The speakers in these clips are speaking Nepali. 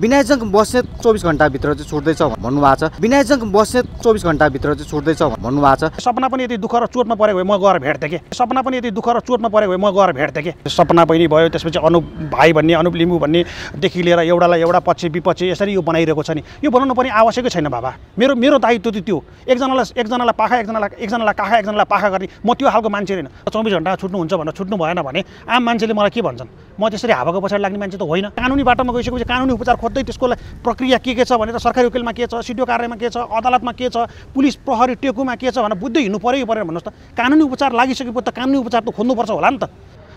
विनायकजङ बस्नेत चौबिस घन्टाभित्र चाहिँ छुट्दैछ भन्नुभएको छ। विनायकजङ बस्नेत चौबिस घन्टाभित्र चाहिँ छुट्दैछ भन्नुभएको छ। सपना पनि यदि दुःख र चोटमा परेको भए म गएर भेट्थेँ कि? सपना पनि यदि दुःख र चोटमा परेको भए म गएर भेट्थेँ कि? सपना बहिनी भयो त्यसपछि अनुप भाइ भन्ने अनुप लिम्बू भन्नेदेखि लिएर एउटालाई एउटा पछि विपक्षी यसरी यो बनाइरहेको छ नि। यो बनाउनु पनि आवश्यकै छैन बाबा। मेरो मेरो दायित्व चाहिँ त्यो। एकजनालाई एकजनालाई पाखा एकजनालाई एकजनालाई काखा एकजनालाई पाखा गर्ने म त्यो खालको मान्छे होइन। चौबिस घन्टा छुट्नुहुन्छ भनेर छुट्नु भएन भने आम मान्छेले मलाई के भन्छन्? म त्यसरी हावाको पछाडि लाग्ने मान्छे त होइन। कानुनी बाटोमा गइसकेपछि कानुनी उपचार खोज्दै त्यसको प्रक्रिया के के छ भनेर सरकारी वकिलमा के छ सिडिओ कार्यालयमा के छ अदालतमा के छ पुलिस प्रहरी टेकुमा के छ भनेर बुझ्दै हिँड्नु पऱ्यो परेन भन्नुहोस् त। कानुनी उपचार लागिसकेपछि त कानुनी उपचार त खोज्नुपर्छ होला नि त।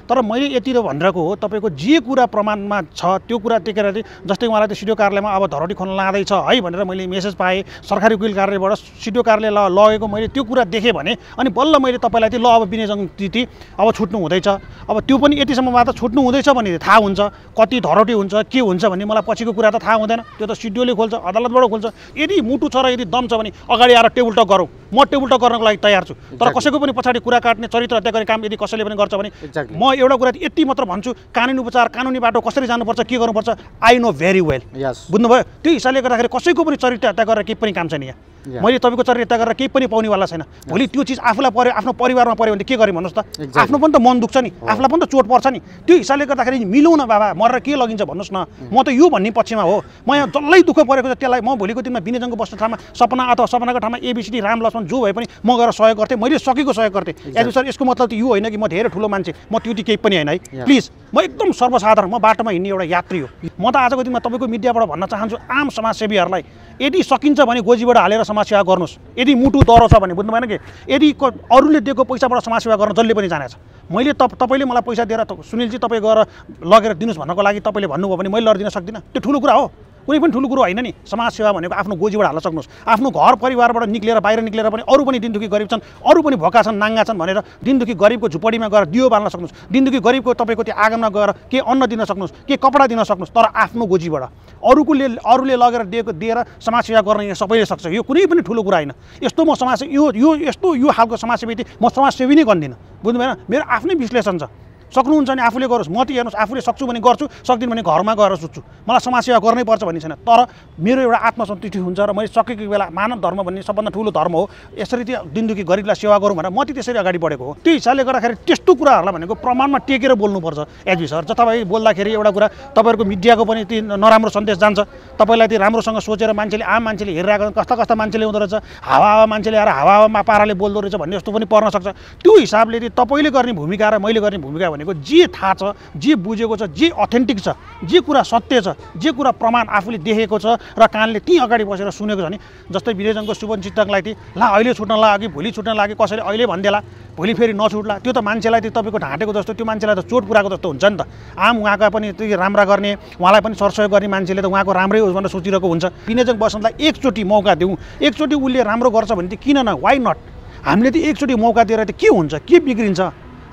तर मैले यति त भनिरहेको हो तपाईँको जे कुरा प्रमाणमा छ त्यो कुरा टेकेर चाहिँ जस्तै उहाँलाई त्यो सिडिओ कार्यालयमा अब धरोटी खोल्न लाँदैछ है भनेर मैले मेसेज पाएँ सरकारी वकिल कार्यालयबाट सिडिओ कार्यालय ल लगेको मैले त्यो कुरा देखेँ भने अनि बल्ल मैले तपाईँलाई चाहिँ ल अब विनयजङ तिथि अब छुट्नु हुँदैछ। अब त्यो पनि यतिसम्ममा त छुट्नु हुँदैछ भने थाहा हुन्छ कति धरोटी हुन्छ के हुन्छ भन्ने मलाई पछिको कुरा त थाहा हुँदैन। त्यो त सिडिओले खोल्छ अदालतबाट खोल्छ। यदि मुटु छ र यदि दम छ भने अगाडि आएर टेबल टक गरौँ। म टेबल टक गर्नको लागि तयार छु। तर. कसैको पनि पछाडि कुरा काट्ने चरित्र हत्या गर्ने काम यदि कसैले पनि गर्छ भने Exactly. म एउटा कुरा यति मात्र भन्छु कानुनी उपचार कानुनी बाटो कसरी जानुपर्छ के गर्नुपर्छ आई नो भेरी वेल बुझ्नुभयो? त्यो हिसाबले गर्दाखेरि कसैको पनि चरित्र हत्या गरेर केही पनि काम छैन यहाँ. मैले तपाईँको चरित्र हत्या गरेर केही पनि पाउनेवाला छैन। भोलि त्यो चिज आफूलाई पऱ्यो आफ्नो परिवारमा पऱ्यो भने के गरेँ भन्नुहोस् त. आफ्नो पनि त मन दुख्छ नि आफूलाई पनि त चोट पर्छ नि। त्यो हिसाबले गर्दाखेरि मिलौँ न बाबा मरेर के लगिन्छ भन्नुहोस् न। म त यो भन्ने पक्षमा हो। म यहाँ जसलाई दुःख परेको छ त्यसलाई म भोलिको दिनमा विनयजङको बस्ने ठाउँमा सपना अथवा सपनाको ठाउँमा एबिसिडी राम लक्ष्मण जो भए पनि म गएर सहयोग गर्थेँ मैले सकेको सहयोग गर्थेँ। यादव सर यसको मतलब त यो होइन कि म धेरै ठुलो मान्छे म त्यो केही पनि होइन है. प्लिज म एकदम सर्वसाधारण म बाटोमा हिँड्ने एउटा यात्री हो। म त आजको दिनमा तपाईँको मिडियाबाट भन्न चाहन्छु आम समाजसेवीहरूलाई यदि सकिन्छ भने गोजीबाट हालेर समाजसेवा गर्नुहोस्। यदि मुटु डह्रो छ भने बुझ्नु भएन कि? यदि अरूले दिएको पैसाबाट समाजसेवा गर्न जसले पनि जानेछ। मैले तप तपाईँले मलाई पैसा दिएर त- सुनिलजी तपाईँ गएर लगेर दिनुहोस् भन्नको लागि तपाईँले भन्नुभयो भने मैले लडिदिन सक्दिनँ। त्यो ठुलो कुरा हो। कुनै पनि ठुलो कुरो होइन नि समाजसेवा भनेको आफ्नो गोजीबाट हाल्न सक्नुहोस्। आफ्नो घर परिवारबाट निक्लेर बाहिर निक्लेर पनि अरू पनि दिनदुखी गरिब छन् अरू पनि भोका छन् नाङ्गा छन् भनेर दिनदुखी गरिबको झुपडीमा गएर दियो बाल्न सक्नुहोस्। दिनदुखी गरिबको तपाईँको त्यो आँगनमा गएर के अन्न दिन सक्नुहोस् के कपडा दिन सक्नुहोस् तर आफ्नो गोजीबाट। अरूकोले अरूले लगेर दिएको दिएर समाजसेवा गर्न यहाँ सबैले सक्छ। यो कुनै पनि ठुलो कुरा होइन। यस्तो म समाज यो यो यस्तो यो खालको समाजसेवी म समाजसेवी नै गर्दिनँ बुझ्नु भएन मेरो आफ्नै विश्लेषण छ। सक्नुहुन्छ भने आफूले गरोस्। म त हेर्नुहोस् आफूले सक्छु भने गर्छु सक्दिनँ भने घरमा गएर सुत्छु। मलाई समाजसेवा गर्नै पर्छ भन्ने छैन। तर मेरो एउटा आत्मसन्तुष्टि हुन्छ र मैले सकेको बेला मानव धर्म भन्ने सबभन्दा ठुलो धर्म हो। यसरी त्यो दिनदुखी गरिबलाई सेवा गरौँ भनेर म चाहिँ त्यसरी अगाडि बढेको हो। त्यो हिसाबले गर्दाखेरि त्यस्तो कुराहरूलाई भनेको प्रमाणमा टेकेर बोल्नुपर्छ। एचबी सर तपाईँ बोल्दाखेरि एउटा कुरा तपाईँहरूको मिडियाको पनि त्यो नराम्रो सन्देश जान्छ। तपाईँलाई त्यो राम्रोसँग सोचेर मान्छेले आम मान्छेले हेरिरहेको कस्ता कस्ता मान्छेले हुँदो रहेछ हावा हावा मान्छेले आएर हावा हावामा पाराले बोल्दो रहेछ भन्ने जस्तो पनि पर्न सक्छ। त्यो हिसाबले तपाईँले गर्ने भूमिका र मैले गर्ने भूमिका भनेको जे थाहा छ जे बुझेको छ जे अथेन्टिक छ जे कुरा सत्य छ जे कुरा प्रमाण आफूले देखेको छ र कानले त्यहीँ अगाडि बसेर सुनेको छ नि जस्तै विरेजनको शुभन चित्तकलाई चाहिँ ला अहिले छुट्न लाग्यो भोलि छुट्न लाग्यो कसैले अहिले भनिदिएला भोलि फेरि नछुट्ला त्यो त मान्छेलाई त्यो तपाईँको ढाँटेको जस्तो त्यो मान्छेलाई त चोट पुऱ्याएको जस्तो हुन्छ नि त। आम उहाँका पनि त्यो राम्रा गर्ने उहाँलाई पनि सरसहयोग गर्ने मान्छेले त उहाँको राम्रै होस् भनेर सोचिरहेको हुन्छ। विनयजङ बसन्तलाई एकचोटि मौका दिउँ एकचोटि उसले राम्रो गर्छ भने चाहिँ किन न वाइ नट हामीले त एकचोटि मौका दिएर त के हुन्छ के बिग्रिन्छ?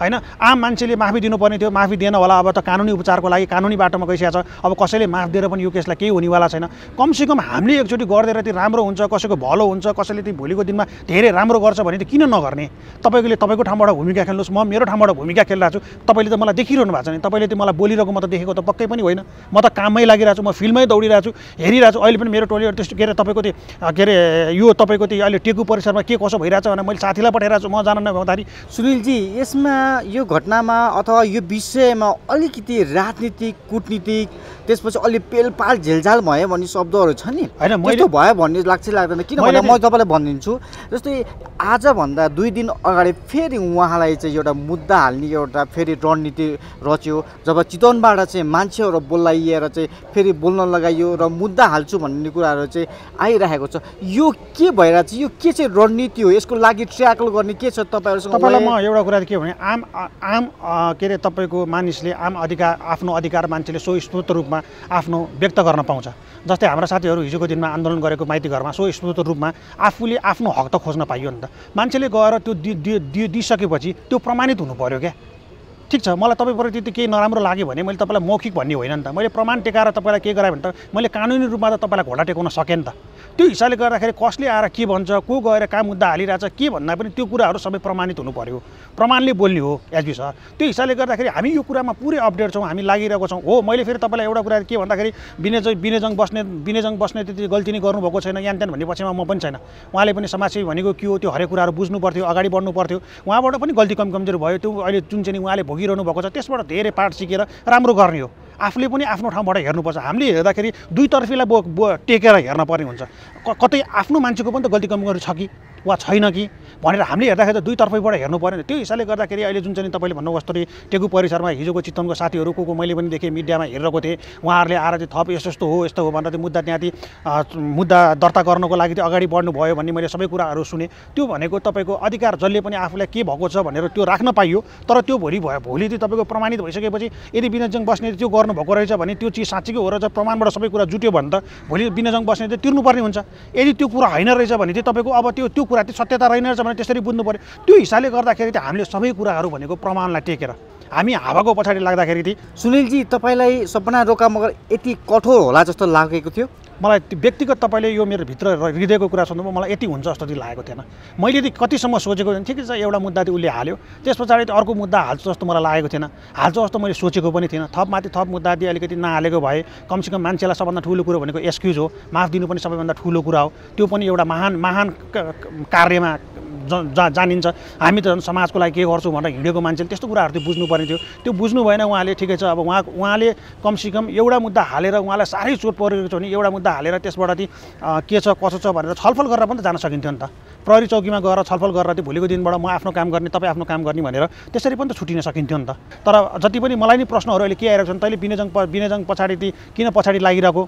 होइन? आम मान्छेले माफी दिनुपर्ने थियो। माफी दिएन होला अब त कानुनी उपचारको लागि कानुनी बाटोमा गइसकेको छ अब कसैले माफ दिएर पनि यो केसलाई केही हुनेवाला छैन। कमसेकम हामीले एकचोटि गरिदिएर त्यो राम्रो हुन्छ कसैको भलो हुन्छ कसैले त्यो भोलिको दिनमा धेरै राम्रो गर्छ भने त किन नगर्ने? तपाईँले तपाईँको ठाउँबाट भूमिका खेल्नुहोस् म मेरो ठाउँबाट भूमिका खेलिरहेको छु। तपाईँले त मलाई देखिरहनु भएको छ नि। तपाईँले त्यो मलाई बोलिरहेको म त देखेको त पक्कै पनि होइन। म त काममै लागिरहेको छु म फिल्डमै दौडिरहेको छु हेरिरहेको छु। अहिले पनि मेरो टोलीहरू त्यस्तो के अरे तपाईँको त्यो के अरे यो तपाईँको त्यो अहिले टेकु परिसरमा के कसो भइरहेछ भनेर मैले साथीलाई पठाइरहेको छु। म जान नभउँदाखेरि सुनिलजी यसमा यो घटनामा अथवा यो विषयमा अलिकति राजनीतिक कुटनीतिक त्यसपछि अलि पेलपाल झेलझाल भयो भन्ने शब्दहरू छ नि? होइन, मैले- त्यस्तो भयो भन्ने लाग्छ लाग्दैन। किनभने म तपाईँलाई भनिदिन्छु जस्तै आजभन्दा दुई दिन अगाडि फेरि उहाँलाई चाहिँ एउटा मुद्दा हाल्ने एउटा फेरि रणनीति रच्यो। जब चितवनबाट चाहिँ मान्छेहरू बोलाइएर चाहिँ फेरि बोल्न लगाइयो र मुद्दा हाल्छु भन्ने कुराहरू चाहिँ आइरहेको छ। यो के भइरहेको छ यो के चाहिँ रणनीति हो? यसको लागि ट्र्याकल गर्ने के छ तपाईँहरूसँग? म एउटा कुरा के भने आम आम के अरे तपाईँको मानिसले आम अधिकार आफ्नो अधिकार मान्छेले स्वस्फूर्त रूपमा आफ्नो व्यक्त गर्न पाउँछ। जस्तै हाम्रा साथीहरू हिजोको दिनमा आन्दोलन गरेको माइती घरमा स्वस्फूर्त रूपमा आफूले आफ्नो हक त खोज्न पाइयो नि त। मान्छेले गएर त्यो दिइसकेपछि त्यो प्रमाणित हुनु पऱ्यो क्या। ठिक छ। मलाई तपाईँप्रति त्यति केही नराम्रो लाग्यो भने मैले तपाईँलाई मौखिक भन्ने होइन नि त। मैले प्रमाण टेकाएर तपाईँलाई के गराएँ भने त मैले कानुनी रूपमा त तपाईँलाई घोडा टेकाउन सकेँ नि त। त्यो हिसाबले गर्दाखेरि कसले आएर के भन्छ को गएर कहाँ मुद्दा हालिरहेछ के भन्दा पनि त्यो कुराहरू सबै प्रमाणित हुनु पऱ्यो। प्रमाणले बोल्ने हो एचबी सर। त्यो हिसाबले गर्दाखेरि हामी यो कुरामा पुरै अपडेट छौँ हामी लागिरहेको छौँ। हो मैले फेरि तपाईँलाई एउटा कुरा के भन्दाखेरि विनेजङ विनेजङ बस्ने विनेजङ बस्ने त्यति गल्ती नै गर्नुभएको छैन यान त्यान भन्ने पक्षमा म पनि छैन। उहाँले पनि समाजसेवी भनेको के हो त्यो हरेक कुराहरू बुझ्नु पर्थ्यो अगाडि बढ्नु पर्थ्यो। उहाँबाट पनि गल्ती कम कमजोर भयो। त्यो अहिले जुन चाहिँ उहाँले भोगिरहनु भएको छ त्यसबाट धेरै पाठ सिकेर राम्रो गर्ने हो। आफूले पनि आफ्नो ठाउँबाट हेर्नुपर्छ। हामीले हेर्दाखेरि दुईतर्फीलाई बो बो टेकेर हेर्न पर्ने हुन्छ। कतै आफ्नो मान्छेको पनि त गल्ती कमजोरी छ कि? वा छैन कि? भनेर हामीले हेर्दाखेरि त दुई तर्फैबाट हेर्नु पऱ्यो नि। त्यो हिसाबले गर्दाखेरि अहिले जुन चाहिँ तपाईँले भन्नु जस्तो टेगु परिसरमा हिजोको चितवनको साथीहरू को को मैले पनि देखेँ मिडियामा हेरिरहेको थिएँ। उहाँहरूले आएर चाहिँ थप यस्तो यस्तो हो यस्तो हो भनेर त्यो मुद्दा त्यहाँदेखि मुद्दा दर्ता गर्नको लागि चाहिँ अगाडि बढ्नु भयो भन्ने मैले सबै कुराहरू सुने। त्यो भनेको तपाईँको अधिकार जसले पनि आफूलाई के भएको छ भनेर त्यो राख्न पाइयो तर त्यो भोलि भयो भोलि चाहिँ तपाईँको प्रमाणित भइसकेपछि यदि विनोजङ बस्ने त्यो गर्नुभएको रहेछ भने त्यो चिज साँच्चीकै हो रहेछ प्रमाणबाट सबै कुरा जुट्यो भने त भोलि विनोजङ बस्ने चाहिँ तिर्नुपर्ने हुन्छ। यदि त्यो कुरा होइन रहेछ भने चाहिँ तपाईँको अब त्यो त्यो कुरा चाहिँ सत्यता रहेन रहेछ भने त्यसरी बुझ्नु पऱ्यो त्यो हिसाबले गर्दाखेरि चाहिँ हामीले सबै कुराहरू भनेको प्रमाणलाई टेकेर हामी हावाको पछाडि लाग्दाखेरि चाहिँ सुनिलजी तपाईँलाई सपना रोका मगर यति कठोर होला जस्तो लागेको थियो? मलाई व्यक्तिगत तपाईँले यो मेरो भित्र हृदयको कुरा सुन्नुभयो मलाई यति हुन्छ जस्तो लागेको थिएन। मैले यदि कतिसम्म सोचेको थिएँ ठिकै छ एउटा मुद्दा चाहिँ उसले हाल्यो। त्यस पछाडि त अर्को मुद्दा हाल्छ जस्तो मलाई लागेको थिएन। हाल्छ जस्तो मैले सोचेको पनि थिएन। थप माथि थप मुद्दा दिए अलिकति नहालेको भए कमसेकम मान्छेलाई सबभन्दा ठुलो कुरो भनेको एक्सक्युज हो। माफ दिनु पनि सबैभन्दा ठुलो कुरा हो। त्यो पनि एउटा महान महान कार्यमा ज- जानिन्छ। हामी त झन् समाजको लागि के गर्छौँ भनेर हिँडेको मान्छेले त्यस्तो कुराहरू चाहिँ बुझ्नुपर्ने थियो। त्यो बुझ्नु भएन उहाँले ठिकै छ। अब उहाँ उहाँले कमसेकम एउटा मुद्दा हालेर उहाँलाई साह्रै चोट परेको छ भने एउटा मुद्दा हालेर त्यसबाट अँ, के छ कसो छ भनेर छलफल गरेर पनि त जान सकिन्थ्यो नि त। प्रहरी चौकीमा गएर छलफल गरेर चाहिँ भोलिको दिनबाट म आफ्नो काम गर्ने तपाईँ आफ्नो काम गर्ने भनेर त्यसरी पनि त छुटिन सकिन्थ्यो नि त। तर जति पनि मलाई नि प्रश्नहरू अहिले के आइरहेको छ तैँले विनयजङ विनयजङ पछाडि ती किन पछाडि लागिरहेको?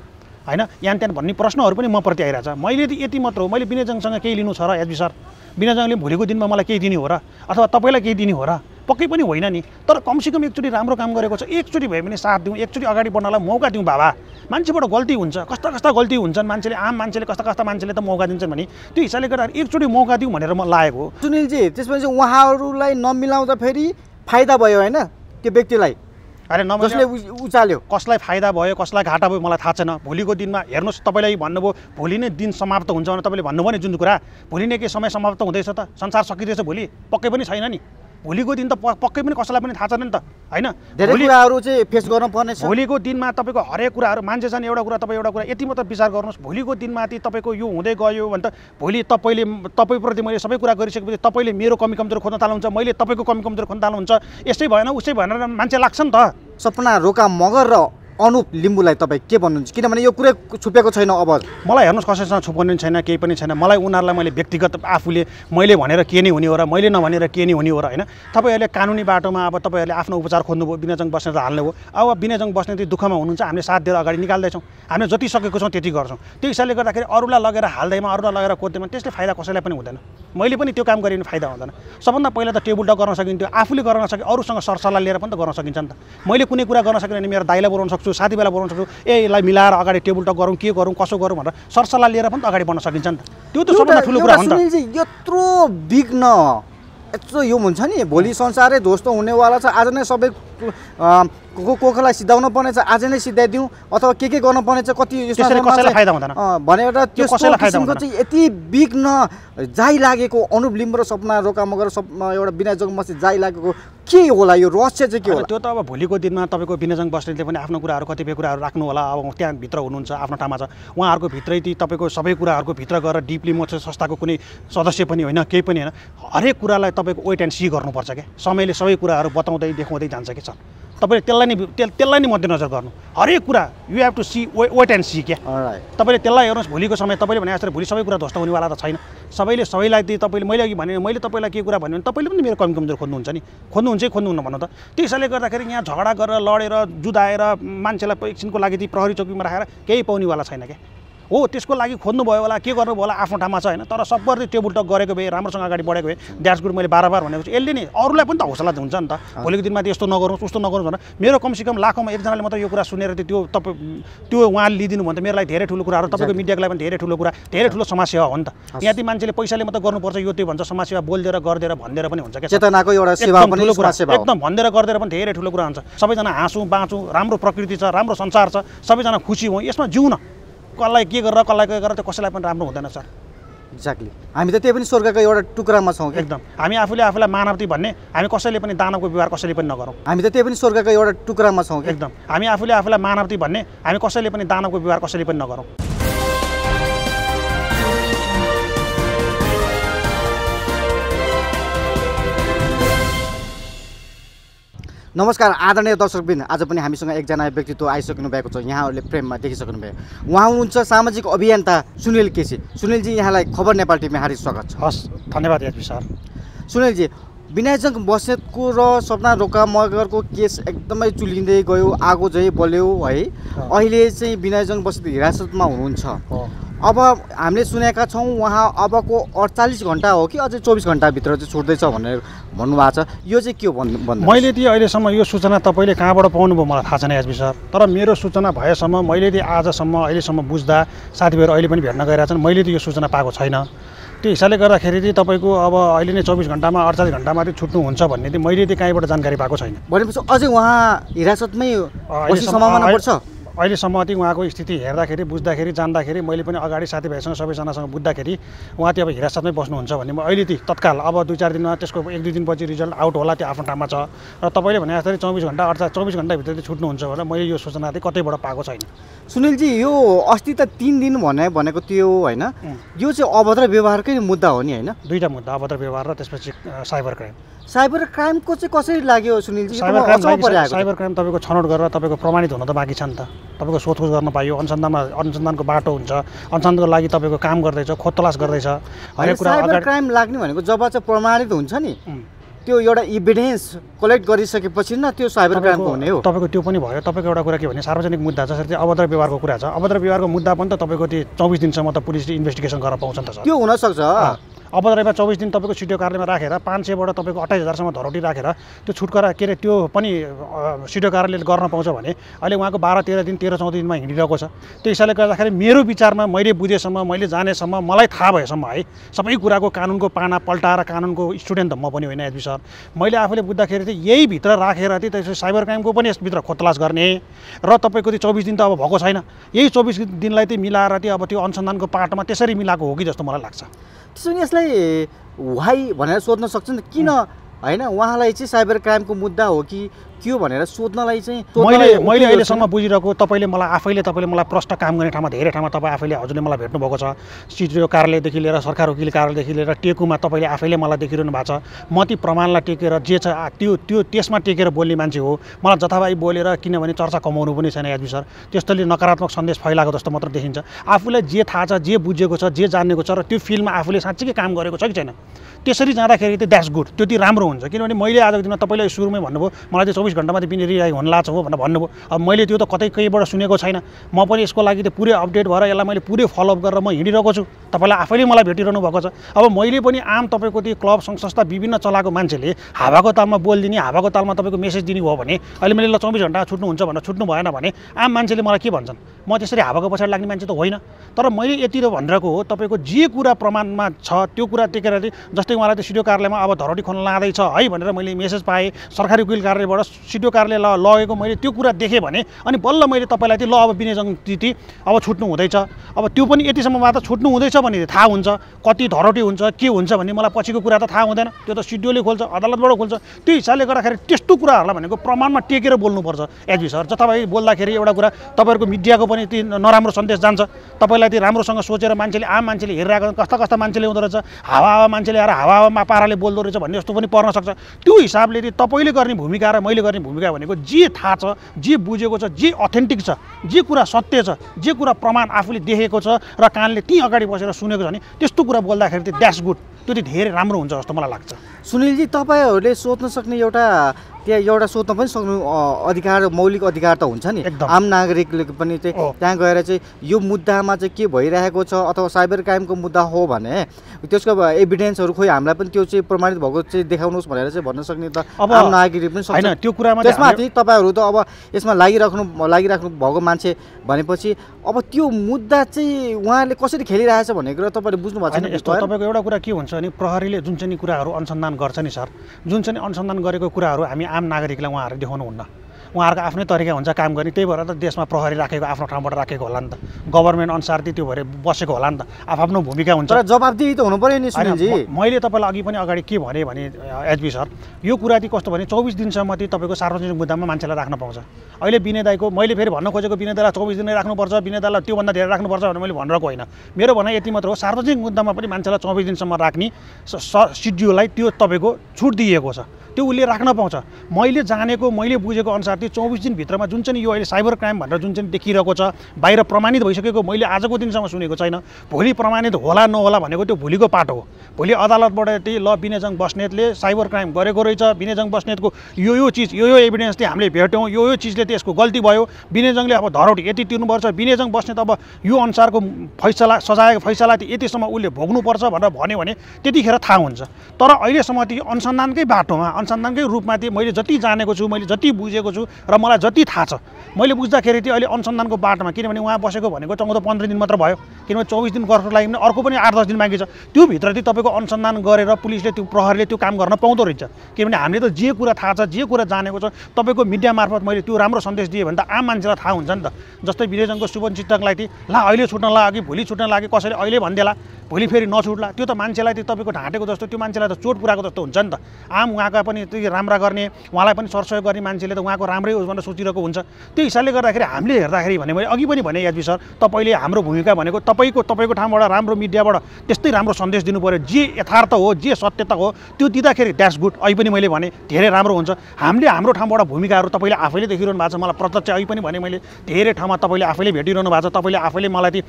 होइन? यान त्यान भन्ने प्रश्नहरू पनि म प्रति आइरहेछ। मैले त यति मात्र हो। मैले विनयजङसँग केही लिनु छ र एचबी सर। विनयजङले भोलिको दिनमा मलाई केही दिने हो र अथवा तपाईँलाई केही दिने हो र। पक्कै पनि होइन नि। तर कमसेकम एकचोटि राम्रो काम गरेको छ। एकचोटि भए पनि साथ दिउँ। एकचोटि अगाडि बढ्नलाई मौका दिउँ बाबा। मान्छेबाट गल्ती हुन्छ। कस्ता कस्ता गल्ती हुन्छन् मान्छेले? आम मान्छेले कस्ता कस्ता मान्छेले त मौका दिन्छन् भने। त्यो हिसाबले गर्दा एकचोटि मौका दिउँ भनेर म लागेको सुनिलजी त्यसपछि उहाँहरूलाई नमिलाउँदा फेरि फाइदा भयो होइन? त्यो व्यक्तिलाई। अरे जसले उचाल्यो कसलाई फाइदा भयो कसलाई घाटा भयो मलाई थाहा छैन। भोलिको दिनमा हेर्नुहोस् तपाईँलाई भन्नुभयो भोलि नै दिन समाप्त हुन्छ भनेर तपाईँले भन्नुभयो नि जुन कुरा। भोलि नै के समय समाप्त हुँदैछ त। संसार सकिँदैछ भोलि। पक्कै पनि छैन नि। भोलिको दिन त पक्कै पनि कसैलाई पनि थाहा छैन नि त होइन? धेरै कुराहरू चाहिँ फेस गर्न पर्नेछ। भोलिको दिनमा तपाईँको हरेक कुराहरू मान्छे छन् एउटा कुरा तपाईँ एउटा कुरा यति मात्र विचार गर्नुहोस्। भोलिको दिनमा ती तपाईँको यो हुँदै गयो भने त भोलि तपाईँले तपाईँप्रति मैले सबै कुरा गरिसकेपछि तपाईँले मेरो कमी कमजोर खोज्न थाल्नुहुन्छ मैले तपाईँको कमी कमजोर खोज्न थाल्नुहुन्छ। यसै भएन उसै भनेर मान्छे लाग्छ नि त। सपना रोका मगर र अनुप लिम्बूलाई तपाईँ के भन्नुहुन्छ? किनभने यो कुरै छुपेको छैन अब। मलाई हेर्नुहोस् कसैसँग छुपाउने छैन केही पनि छैन। मलाई उनीहरूलाई मैले व्यक्तिगत आफूले मैले भनेर के नै हुने हो र मैले नभनेर के नै हुने हो र होइन तपाईँहरूले कानुनी बाटोमा अब तपाईँहरूले आफ्नो उपचार खोज्नुभयो विनयजङ बस्ने त हाल्नु हो अब विनयजङ बस्ने चाहिँ दुःखमा हुनुहुन्छ हामीले साथ दिएर अगाडि निकाल्दैछौँ। हामीले जति सकेको छौँ त्यति गर्छौँ। त्यो हिसाबले गर्दाखेरि अरूलाई लगेर हाल्दैमा अरूलाई लगेर खोज्दैमा त्यसले फाइदा कसैलाई पनि हुँदैन। मैले पनि त्यो काम गरेँ भने फाइदा हुँदैन। सबभन्दा पहिला त टेबल टक गर्न सकिन्थ्यो आफूले गर्न सके अरूसँग सरसल्लाह लिएर पनि त गर्न सकिन्छ नि त। मैले कुनै कुरा गर्न सकेन भने मेरो दाइलाई बोलाउन सक्छु। साथीभाइलाई बोलाउन सक्छु ए यसलाई मिलाएर अगाडि टेबल टक गरौँ के गरौँ कसो गरौँ भनेर सरसल्लाह लिएर पनि त अगाडि बढ्न सकिन्छ नि त त्यो त सबभन्दा ठुलो कुरा हो नि त। सुनिलजी यत्रो विघ्न। यत्रो यो हुन्छ नि भोलि संसारै ध्वस्त हुनेवाला छ। आज नै सबै को कोखलाई सिधाउन पर्ने छ आज नै सिधाइदिउँ अथवा के के गर्नु पर्ने छ कति कसैलाई भनेर त्यो कसैलाई किसिमको। चाहिँ यति विघ्न जाइ लागेको अनुप लिम्बू र सपना रोका मगर सप एउटा बिना जगमसी जाइ लागेको के होला यो रहस्य चाहिँ के होला त्यो त अब भोलिको दिनमा तपाईँको विनयजङ बस्नेतले पनि आफ्नो कुराहरू कतिपय कुराहरू राख्नु होला अब त्यहाँभित्र हुनुहुन्छ आफ्नो ठाउँमा छ उहाँहरूको भित्रै ती तपाईँको सबै कुराहरूको भित्र गएर डिपली म चाहिँ संस्थाको कुनै सदस्य पनि होइन केही पनि होइन हरेक कुरालाई तपाईँको वेट एन्ड सी गर्नुपर्छ क्या समयले सबै कुराहरू बताउँदै देखाउँदै जान्छ कि सर तपाईँले त्यसलाई नै त्यस- त्यसलाई नै मध्यनजर गर्नु। हरेक कुरा you have to see wait and see क्या. तपाईँले त्यसलाई हेर्नुहोस् भोलिको समय तपाईँले भने जस्तो भोलि सबै कुरा ध्वस्त हुनेवाला त छैन। सबैले सबैलाई दिए तपाईँले मैले अघि भने मैले तपाईँलाई के कुरा भन्यो भने तपाईँले पनि मेरो कमी कमजोर खोज्नुहुन्छ नि। खोज्नुहुन्छ कि खोज्नुहुन्न भन्नु त। त्यो हिसाबले गर्दाखेरि यहाँ झगडा गरेर लडेर जुदाएर मान्छेलाई एकछिनको लागि चाहिँ प्रहरी चौकीमा राखेर केही पाउनेवाला छैन क्या? हो त्यसको लागि खोज्नुभयो होला के गर्नुभयो होला आफ्नो ठाउँमा छ होइन तर सबैले टेबल टक गरेको भए राम्रोसँग अगाडि बढेको भए द्याट्स गुड मैले बार बार भनेको छु यसले नि अरूलाई पनि त हौसला हुन्छ नि त। भोलिको दिनमा यस्तो नगर्नुहोस् उस्तो नगर्नुहोस् भनेर मेरो कमसेकम लाखौँमा एकजनाले मात्रै यो कुरा सुनेर त्यो तपाईँ त्यो उहाँले लिइदिनु भने त मेरो लागि धेरै ठुलो कुराहरू तपाईँको मिडियाको लागि पनि धेरै ठुलो कुरा धेरै ठुलो समाजसेवा हो नि त। यहाँ ती मान्छेले पैसाले मात्रै गर्नुपर्छ यो त्यो भन्छ समाजसेवा बोलिदिएर गरिदिएर भनिदिएर पनि हुन्छ क्या चेतनाको एउटा सेवा पनि ठुलो कुरा एकदम भनिदिएर गरिदिएर पनि धेरै ठुलो कुरा हुन्छ। सबैजना हाँसौँ बाँचौँ राम्रो प्रकृति छ राम्रो संसार छ सबैजना खुसी हौँ यसमा जिउँ न कसलाई के गरेर कसलाई के गरेर त्यो कसैलाई पनि राम्रो हुँदैन सर। एक्ज्याक्टली हामी त त्यही पनि स्वर्गको एउटा टुक्रामा छौँ एकदम। हामी आफूले आफूलाई मानवती भन्ने हामी कसैले पनि दानवको व्यवहार कसैले पनि नगरौँ। हामी त त्यही पनि स्वर्गको एउटा टुक्रामा छौँ कि एकदम। हामी आफूले आफूलाई मानवती भन्ने हामी कसैले पनि दानवको व्यवहार कसैले पनि नगरौँ। नमस्कार आदरणीय दर्शकबिन आज पनि हामीसँग एकजना व्यक्तित्व आइसक्नु भएको छ। यहाँहरूले प्रेममा देखिसक्नु भयो। उहाँ हुनुहुन्छ सामाजिक अभियन्ता सुनिल केसी। सुनिलजी यहाँलाई खबर नेपाल टिममा हार्दिक स्वागत छ। हस् धन्यवाद एचपी सर। सुनिलजी विनायक बस्नेतको र सपना रोका मगरको केस एकदमै चुलिँदै गयो आगो झै बल्यो है। अहिले चाहिँ विनायक बस्नेत हिरासतमा हुनुहुन्छ। अब हामीले सुनेका छौँ उहाँ अबको अडचालिस घन्टा हो कि अझै चौबिस घन्टाभित्र चाहिँ छुट्दैछ भनेर भन्नुभएको छ। यो चाहिँ के हो भन्नु मैले चाहिँ अहिलेसम्म यो सूचना तपाईँले कहाँबाट पाउनुभयो मलाई थाहा छैन एचपी सर। तर मेरो सूचना भएसम्म मैले चाहिँ आजसम्म अहिलेसम्म बुझ्दा साथीभाइहरू अहिले पनि भेट्न गइरहेछन्। मैले चाहिँ यो सूचना पाएको छैन। त्यो हिसाबले गर्दाखेरि चाहिँ तपाईँको अब अहिले नै चौबिस घन्टामा अडचालिस घन्टामा चाहिँ छुट्नुहुन्छ भन्ने चाहिँ मैले चाहिँ कहीँबाट जानकारी पाएको छैन। भनेपछि अझै उहाँ हिरासतमै सम्भावना पर्छ? अहिलेसम्म चाहिँ उहाँको स्थिति हेर्दाखेरि बुझ्दाखेरि जान्दाखेरि मैले पनि अगाडि साथीभाइसँग सबैजनासँग बुझ्दाखेरि उहाँ चाहिँ अब हिरासतमै बस्नुहुन्छ भन्ने म अहिले चाहिँ तत्काल अब दुई चार दिनमा त्यसको एक दुई दिनपछि रिजल्ट आउट होला त्यो आफ्नो ठाउँमा छ। र तपाईँले भने जस्तै चौबिस घन्टा अर्थात् चौबिस घन्टाभित्र चाहिँ छुट्नुहुन्छ भनेर मैले यो सूचना चाहिँ कतैबाट पाएको छैन। सुनिलजी यो अस्ति त तिन दिन भने भनेको त्यो होइन यो चाहिँ अभद्र व्यवहारकै मुद्दा हो नि होइन? दुईवटा मुद्दा अभद्र व्यवहार र त्यसपछि साइबर क्राइम। साइबर क्राइमको चाहिँ कसरी लाग्यो सुनिलजी त साइबर क्राइम। साइबर क्राइम तपाईँको छनौट गरेर तपाईँको प्रमाणित हुन त बाँकी छ नि त। तपाईँको सोधखोज गर्न पाइयो अनुसन्धानमा अनुसन्धानको बाटो हुन्छ अनुसन्धानको लागि तपाईँको काम गर्दैछ खोजतलास गर्दैछ। हरेक कुरा साइबर क्राइम लाग्ने भनेको जब चाहिँ प्रमाणित हुन्छ नि त्यो एउटा इभिडेन्स कलेक्ट गरिसकेपछि न त्यो साइबर क्राइमको हुने हो। तपाईँको त्यो पनि भयो। तपाईँको एउटा कुरा के भने सार्वजनिक मुद्दा जसरी चाहिँ अभद्र व्यवहारको कुरा छ। अभद्र व्यवहारको मुद्दा पनि त तपाईँको त्यो चौबिस दिनसम्म त पुलिसले इन्भेस्टिगेसन गर्न पाउँछ नि त त्यो हुनसक्छ। अभद्रमा चौबिस दिन तपाईँको सिडिओ कार्यालयमा राखेर पाँच सयबाट तपाईँको अट्ठाइस हजारसम्म धरोटी राखेर त्यो छुटकरा के अरे त्यो पनि सिडिओ कार्यालयले गर्न पाउँछ भने अहिले उहाँको बाह्र तेह्र दिन तेह्र चौध दिनमा हिँडिरहेको छ। त्यो हिसाबले गर्दाखेरि मेरो विचारमा मैले बुझेसम्म मैले जानेसम्म मलाई थाहा भएसम्म है सबै कुराको कानुनको पाना पल्टाएर कानुनको स्टुडेन्ट त म पनि होइन एचबी सर। मैले आफूले बुझ्दाखेरि चाहिँ यही भित्र राखेर चाहिँ त्यसपछि साइबर क्राइमको पनि यसभित्र खोतलास गर्ने र तपाईँको त्यो चौबिस दिन त अब भएको छैन। यही चौबिस दिनलाई चाहिँ मिलाएर चाहिँ अब त्यो अनुसन्धानको पाटोमा त्यसरी मिलाएको हो कि जस्तो मलाई लाग्छ। त्यसो भने यसलाई वाइ भनेर सोध्न सक्छ नि त किन? होइन उहाँलाई चाहिँ साइबर क्राइमको मुद्दा हो कि के भनेर सोध्नलाई चाहिँ मैले मैले। अहिलेसम्म बुझिरहेको तपाईँले मलाई आफैले तपाईँले मलाई प्रश्न काम गर्ने ठाउँमा धेरै ठाउँमा तपाईँ आफैले हजुरले मलाई भेट्नुभएको छ। सिडिओ कार्यालयदेखि लिएर सरकार वकिल कार्यालयदेखि लिएर टेकुमा तपाईँले आफैले मलाई देखिरहनु भएको छ। म ती प्रमाणलाई टेकेर जे छ त्यो त्यो त्यसमा टेकेर बोल्ने मान्छे हो। मलाई जथाभावी बोलेर किनभने चर्चा कमाउनु पनि छैन यादवी सर। त्यस्तोले नकारात्मक सन्देश फैलाएको जस्तो मात्र देखिन्छ। आफूलाई जे थाहा छ जे बुझेको छ जे जानेको छ र त्यो फिल्डमा आफूले साँच्चीकै काम गरेको छ कि छैन? त्यसरी जाँदाखेरि चाहिँ द्याट्स गुड त्यो राम्रो हुन्छ। किनभने मैले आजको दिनमा तपाईँले सुरुमै भन्नुभयो मलाई चाहिँ चौबिस घन्टामा चाहिँ बिनी रिहाई हुन लाग्छ हो भनेर भन्नुभयो। अब मैले त्यो त कतै कहीँबाट सुनेको छैन। म पनि यसको लागि चाहिँ पुरै अपडेट भएर यसलाई मैले पुरै फलोअप गरेर म हिँडिरहेको छु। तपाईँलाई आफैले मलाई भेटिरहनु भएको छ। अब मैले पनि आम तपाईँको त्यो क्लब सङ्घ संस्था विभिन्न चलाएको मान्छेले हावाको तालमा बोलिदिने हावाको तालमा तपाईँको मेसेज दिने हो भने अहिले मैले ल चौबिस घन्टा छुट्नुहुन्छ भनेर छुट्नु भएन भने आम मान्छेले मलाई के भन्छन्? म त्यसरी हावाको पछाडि लाग्ने मान्छे त होइन। तर मैले यति त भनिरहेको हो तपाईँको जे कुरा प्रमाणमा छ त्यो कुरा टेकेर जस्तै उहाँलाई त्यो सिडिओ कार्यालयमा अब धरोटी खोल्न लाँदैछ है भनेर मैले मेसेज पाएँ। सरकारी वकिल कार्यालयबाट सिडिओ कार्यालय ल लगेको मैले त्यो कुरा देखेँ भने अनि बल्ल मैले तपाईँलाई चाहिँ ल अब विनयजङ तिथि अब छुट्नु हुँदैछ। अब त्यो पनि यतिसम्म मात्र छुट्नु हुँदैछ भने थाहा हुन्छ। कति धरोटी हुन्छ के हुन्छ भन्ने मलाई पछिको कुरा त थाहा हुँदैन। त्यो त सिडिओले खोल्छ अदालतबाट खोल्छ। त्यो हिसाबले गर्दाखेरि त्यस्तो कुराहरूलाई भनेको प्रमाणमा टेकेर बोल्नुपर्छ। एचबी सर जताभावी बोल्दाखेरि एउटा कुरा तपाईँहरूको मिडियाको पनि त्यो नराम्रो सन्देश जान्छ। तपाईँलाई त्यो राम्रोसँग सोचेर मान्छेले आम मान्छेले हेरिरहेको कस्ता कस्ता मान्छेले हुँदो रहेछ। हावा हावा मान्छेले आएर हावा हावामा पाराले बोल्दो रहेछ भन्ने जस्तो पनि पर्न सक्छ। त्यो हिसाबले तपाईँले गर्ने भूमिका र मैले गर्ने भूमिका भनेको जे थाहा छ जे बुझेको छ जे अथेन्टिक छ जे कुरा सत्य छ जे कुरा प्रमाण आफूले देखेको छ र कानले त्यहीँ अगाडि बसेर सुनेको छ भने त्यस्तो कुरा बोल्दाखेरि चाहिँ द्याट्स गुड त्यो चाहिँ धेरै राम्रो हुन्छ जस्तो मलाई लाग्छ। सुनिलजी तपाईँहरूले सोध्न सक्ने एउटा त्यहाँ एउटा सोध्न पनि सक्नु अधिकार मौलिक अधिकार त हुन्छ नि। आम नागरिकले पनि चाहिँ। त्यहाँ गएर चाहिँ यो मुद्दामा चाहिँ के भइरहेको छ अथवा साइबर क्राइमको मुद्दा हो भने त्यसको एभिडेन्सहरू खोइ हामीलाई पनि त्यो चाहिँ प्रमाणित भएको चाहिँ देखाउनुहोस् भनेर चाहिँ भन्न सक्ने त अब आम नागरिक पनि सक्छ त्यो कुरामा त्यसमा चाहिँ तपाईँहरू त अब यसमा लागिराख्नु लागिराख्नु भएको मान्छे भनेपछि अब त्यो मुद्दा चाहिँ उहाँले कसरी खेलिरहेछ भन्ने कुरा तपाईँले बुझ्नु भएको छैन यस्तो तपाईँको एउटा कुरा के हुन्छ भने प्रहरीले जुन चाहिँ नि कुराहरू अनुसन्धान गर्छ नि सर जुन चाहिँ अनुसन्धान गरेको कुराहरू हामी आम नागरिकलाई उहाँहरू देखाउनुहुन्न उहाँहरूको आफ्नै तरिका हुन्छ काम गर्ने त्यही भएर त देशमा प्रहरी राखेको आफ्नो ठाउँबाट राखेको होला नि त। गभर्मेन्ट अनुसार चाहिँ त्यो भएर बसेको होला नि त। आफ्नो भूमिका हुन्छ। तर जवाबदेही त हुनु पऱ्यो नि मैले तपाईँलाई अघि पनि अगाडि के भने भने एचबी सर यो कुरा चाहिँ कस्तो भने चौबिस दिनसम्म चाहिँ तपाईँको सार्वजनिक मुद्दामा मान्छेलाई राख्न पाउँछ। अहिले विनय दाईको मैले फेरि भन्न खोजेको विनय दाईलाई चौबिस दिनै राख्नुपर्छ विनय दाईलाई त्योभन्दा धेरै राख्नुपर्छ भनेर मैले भनिरहेको होइन। मेरो भनाइ यति मात्र हो सार्वजनिक मुद्दामा पनि मान्छेलाई चौबिस दिनसम्म राख्ने सिड्युललाई त्यो तपाईँको छुट दिइएको छ। त्यो उसले राख्न पाउँछ। मैले जानेको मैले बुझेको अनुसार त्यो चौबिस दिनभित्रमा जुन चाहिँ यो अहिले साइबर क्राइम भनेर जुन चाहिँ देखिरहेको छ बाहिर प्रमाणित भइसकेको मैले आजको दिनसम्म सुनेको छैन। भोलि प्रमाणित होला नहोला भनेको त्यो भोलिको पाटो हो। भोलि अदालतबाट त्यही ल विनयजङ बस्नेतले साइबर क्राइम गरेको रहेछ। विनयजङ बस्नेतको यो यो चिज यो यो एभिडेन्स चाहिँ हामीले भेट्यौँ यो यो चिजले त्यसको गल्ती भयो। विनयजङले अब धरौटी यति तिर्नुपर्छ विनयजङ बस्नेत अब यो अनुसारको फैसला सजाएको फैसला यतिसम्म उसले भोग्नुपर्छ भनेर भन्यो भने त्यतिखेर थाहा हुन्छ। तर अहिलेसम्म त्यो अनुसन्धानकै बाटोमा अनुसन्धानकै रूपमा चाहिँ मैले जति जानेको छु मैले जति बुझेको छु र मलाई जति थाहा छ मैले बुझ्दाखेरि चाहिँ अहिले अनुसन्धानको बाटोमा किनभने उहाँ बसेको भनेको चौध पन्ध्र दिन मात्र भयो किनभने चौबिस दिन गर्नको लागि पनि अर्को पनि आठ दस दिन बाँकी छ। त्यो भित्र चाहिँ तपाईँको अनुसन्धान गरेर पुलिसले त्यो प्रहरीले त्यो काम गर्न पाउँदो रहेछ। किनभने हामीले त जे कुरा थाहा छ जे कुरा जानेको छ तपाईँको मिडिया मार्फत मैले त्यो राम्रो सन्देश दिएँ भने त आम मान्छेलाई थाहा हुन्छ नि त। जस्तै विजयजङको शुभन चित्तकलाई चाहिँ ला अहिले छुट्न लाग्यो कि भोलि छुट्न लाग्यो कसैले अहिले भनिदिएला भोलि फेरि नछुट्ला। त्यो त मान्छेलाई चाहिँ तपाईँको ढाँटेको जस्तो त्यो मान्छेलाई त चोट पुऱ्याएको जस्तो हुन्छ नि त। आम उहाँका त्यो राम्रा गर्ने उहाँलाई पनि सरसहयोग गर्ने मान्छेले त उहाँको राम्रै होस् भनेर सोचिरहेको हुन्छ। त्यो हिसाबले गर्दाखेरि हामीले हेर्दाखेरि भने मैले अघि पनि भने यादवी सर तपाईँले हाम्रो भूमिका भनेको तपाईँको तपाईँको ठाउँबाट राम्रो मिडियाबाट त्यस्तै राम्रो सन्देश दिनु पऱ्यो जे यथार्थ हो जे सत्यता हो त्यो दिँदाखेरि द्याट्स गुड अहिले पनि मैले भने धेरै राम्रो हुन्छ। हामीले हाम्रो ठाउँबाट भूमिकाहरू तपाईँले आफैले देखिरहनु भएको छ मलाई प्रत्यक्ष अहिले पनि भने मैले धेरै ठाउँमा तपाईँले आफैले भेटिरहनु भएको छ तपाईँले आफैले मलाई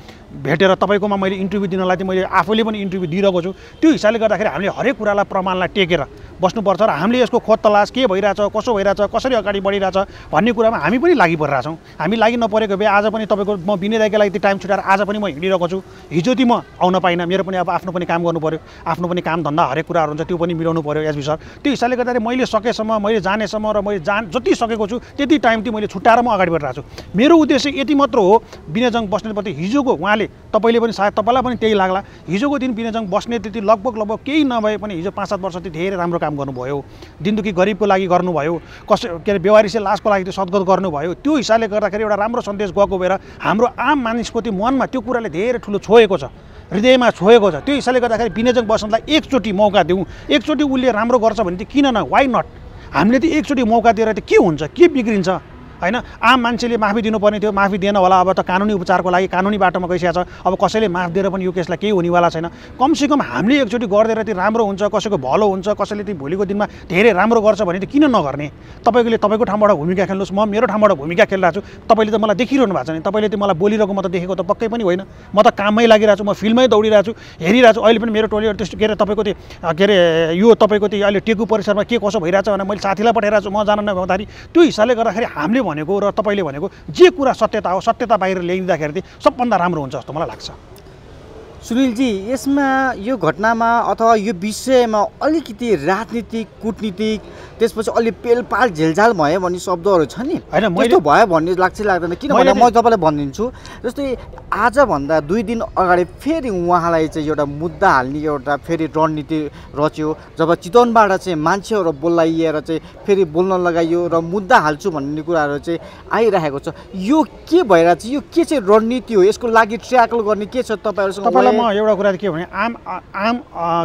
भेटेर तपाईँकोमा मैले इन्टरभ्यू दिनलाई मैले आफैले पनि इन्टरभ्यू दिइरहेको छु। त्यो हिसाबले गर्दाखेरि हामीले हरेक कुरालाई प्रमाणलाई टेकेर बस्नुपर्छ र हामीले यसको खोज तलास के भइरहेछ कसो भइरहेछ कसरी अगाडि बढिरहेछ भन्ने कुरामा हामी पनि लागि परिरहेछौँ हामी लागि नपरेको भए आज पनि तपाईँको म विनय दाईको लागि टाइम छुट्याएर आज पनि म हिँडिरहेको छु। हिजो ती म आउन पाइनँ मेरो पनि अब आफ्नो पनि काम गर्नु पऱ्यो आफ्नो पनि काम धन्दा हरेक कुराहरू हुन्छ त्यो पनि मिलाउनु पऱ्यो एसबी सर। त्यो हिसाबले गर्दाखेरि मैले सकेसम्म मैले जानेसम्म र मैले जान जति सकेको छु त्यति टाइम चाहिँ मैले छुट्याएर म अगाडि बढिरहेको छु। मेरो उद्देश्य यति मात्र हो विनयजङ बस्नेतप्रति हिजोको उहाँले तपाईँले पनि सायद तपाईँलाई पनि त्यही लाग्ला। हिजोको दिन विनयजङ बस्ने त्यति लगभग लगभग केही नभए पनि हिजो पाँच सात वर्ष धेरै राम्रो काम गर्नुभयो। दिनदुखी गरिबको लागि गर्नुभयो कस के अरे बेवारिसे लासको लागि त्यो सद्गत गर्नुभयो त्यो हिसाबले गर्दाखेरि एउटा राम्रो सन्देश गएको भएर हाम्रो आम मानिसको त्यो मनमा त्यो कुराले धेरै ठुलो छोएको छ हृदयमा छोएको छ। त्यो हिसाबले गर्दाखेरि विनयजङ बस्नलाई एकचोटि मौका दिउँ। एकचोटि उसले राम्रो गर्छ भने चाहिँ किन न वाइ नट हामीले चाहिँ एकचोटि मौका दिएर चाहिँ के हुन्छ के बिग्रिन्छ? होइन? आम मान्छेले माफी दिनुपर्ने थियो माफी दिएन होला अब त कानुनी उपचारको लागि कानुनी बाटोमा गइसकेको छ। अब कसैले माफ दिएर पनि यो केसलाई केही हुनेवाला छैन। कमसेकम हामीले एकचोटि गरिदिएर चाहिँ राम्रो हुन्छ कसैको भलो हुन्छ कसैले चाहिँ भोलिको दिनमा धेरै राम्रो गर्छ भने चाहिँ किन नगर्ने? तपाईँले तपाईँको ठाउँबाट भूमिका खेल्नुहोस् म मेरो ठाउँबाट भूमिका खेलिरहेको छु। तपाईँले त मलाई देखिरहनु भएको छ नि तपाईँले चाहिँ मलाई बोलिरहेको म त देखेको त पक्कै पनि होइन। म त काममै लागिरहेको छु म फिल्डमै दौडिरहेको छु हेरिरहेको छु। अहिले पनि मेरो टोलीहरू त्यस्तो के अरे तपाईँको त्यो के अरे यो तपाईँको त्यो अहिले टेकु परिसरमा के कसो भइरहेछ भनेर मैले साथीलाई पठाइरहेको छु म जान नभउँदाखेरि त्यो हिसाबले गर्दाखेरि हामीले भनेको र तपाईँले भनेको जे कुरा सत्यता हो सत्यता बाहिर ल्याइदिँदाखेरि चाहिँ सबभन्दा राम्रो हुन्छ जस्तो मलाई लाग्छ। सुनिलजी यसमा यो घटनामा अथवा यो विषयमा अलिकति राजनीतिक कुटनीतिक त्यसपछि अलि पेलपाल झेलझाल भयो भन्ने शब्दहरू छ नि। होइन, त्यस्तो भयो भन्ने लाग्छ लाग्दैन। किनभने म तपाईँलाई भनिदिन्छु जस्तै आजभन्दा दुई दिन अगाडि फेरि उहाँलाई चाहिँ एउटा मुद्दा हाल्ने एउटा फेरि रणनीति रच्यो। जब चितवनबाट चाहिँ मान्छेहरू बोलाइएर चाहिँ फेरि बोल्न लगाइयो र मुद्दा हाल्छु भन्ने कुराहरू चाहिँ आइरहेको छ। यो के भइरहेको छ यो के चाहिँ रणनीति हो? यसको लागि ट्र्याकल गर्ने के छ तपाईँहरूसँग? तपाईँलाई म? एउटा कुरा के भने आम आम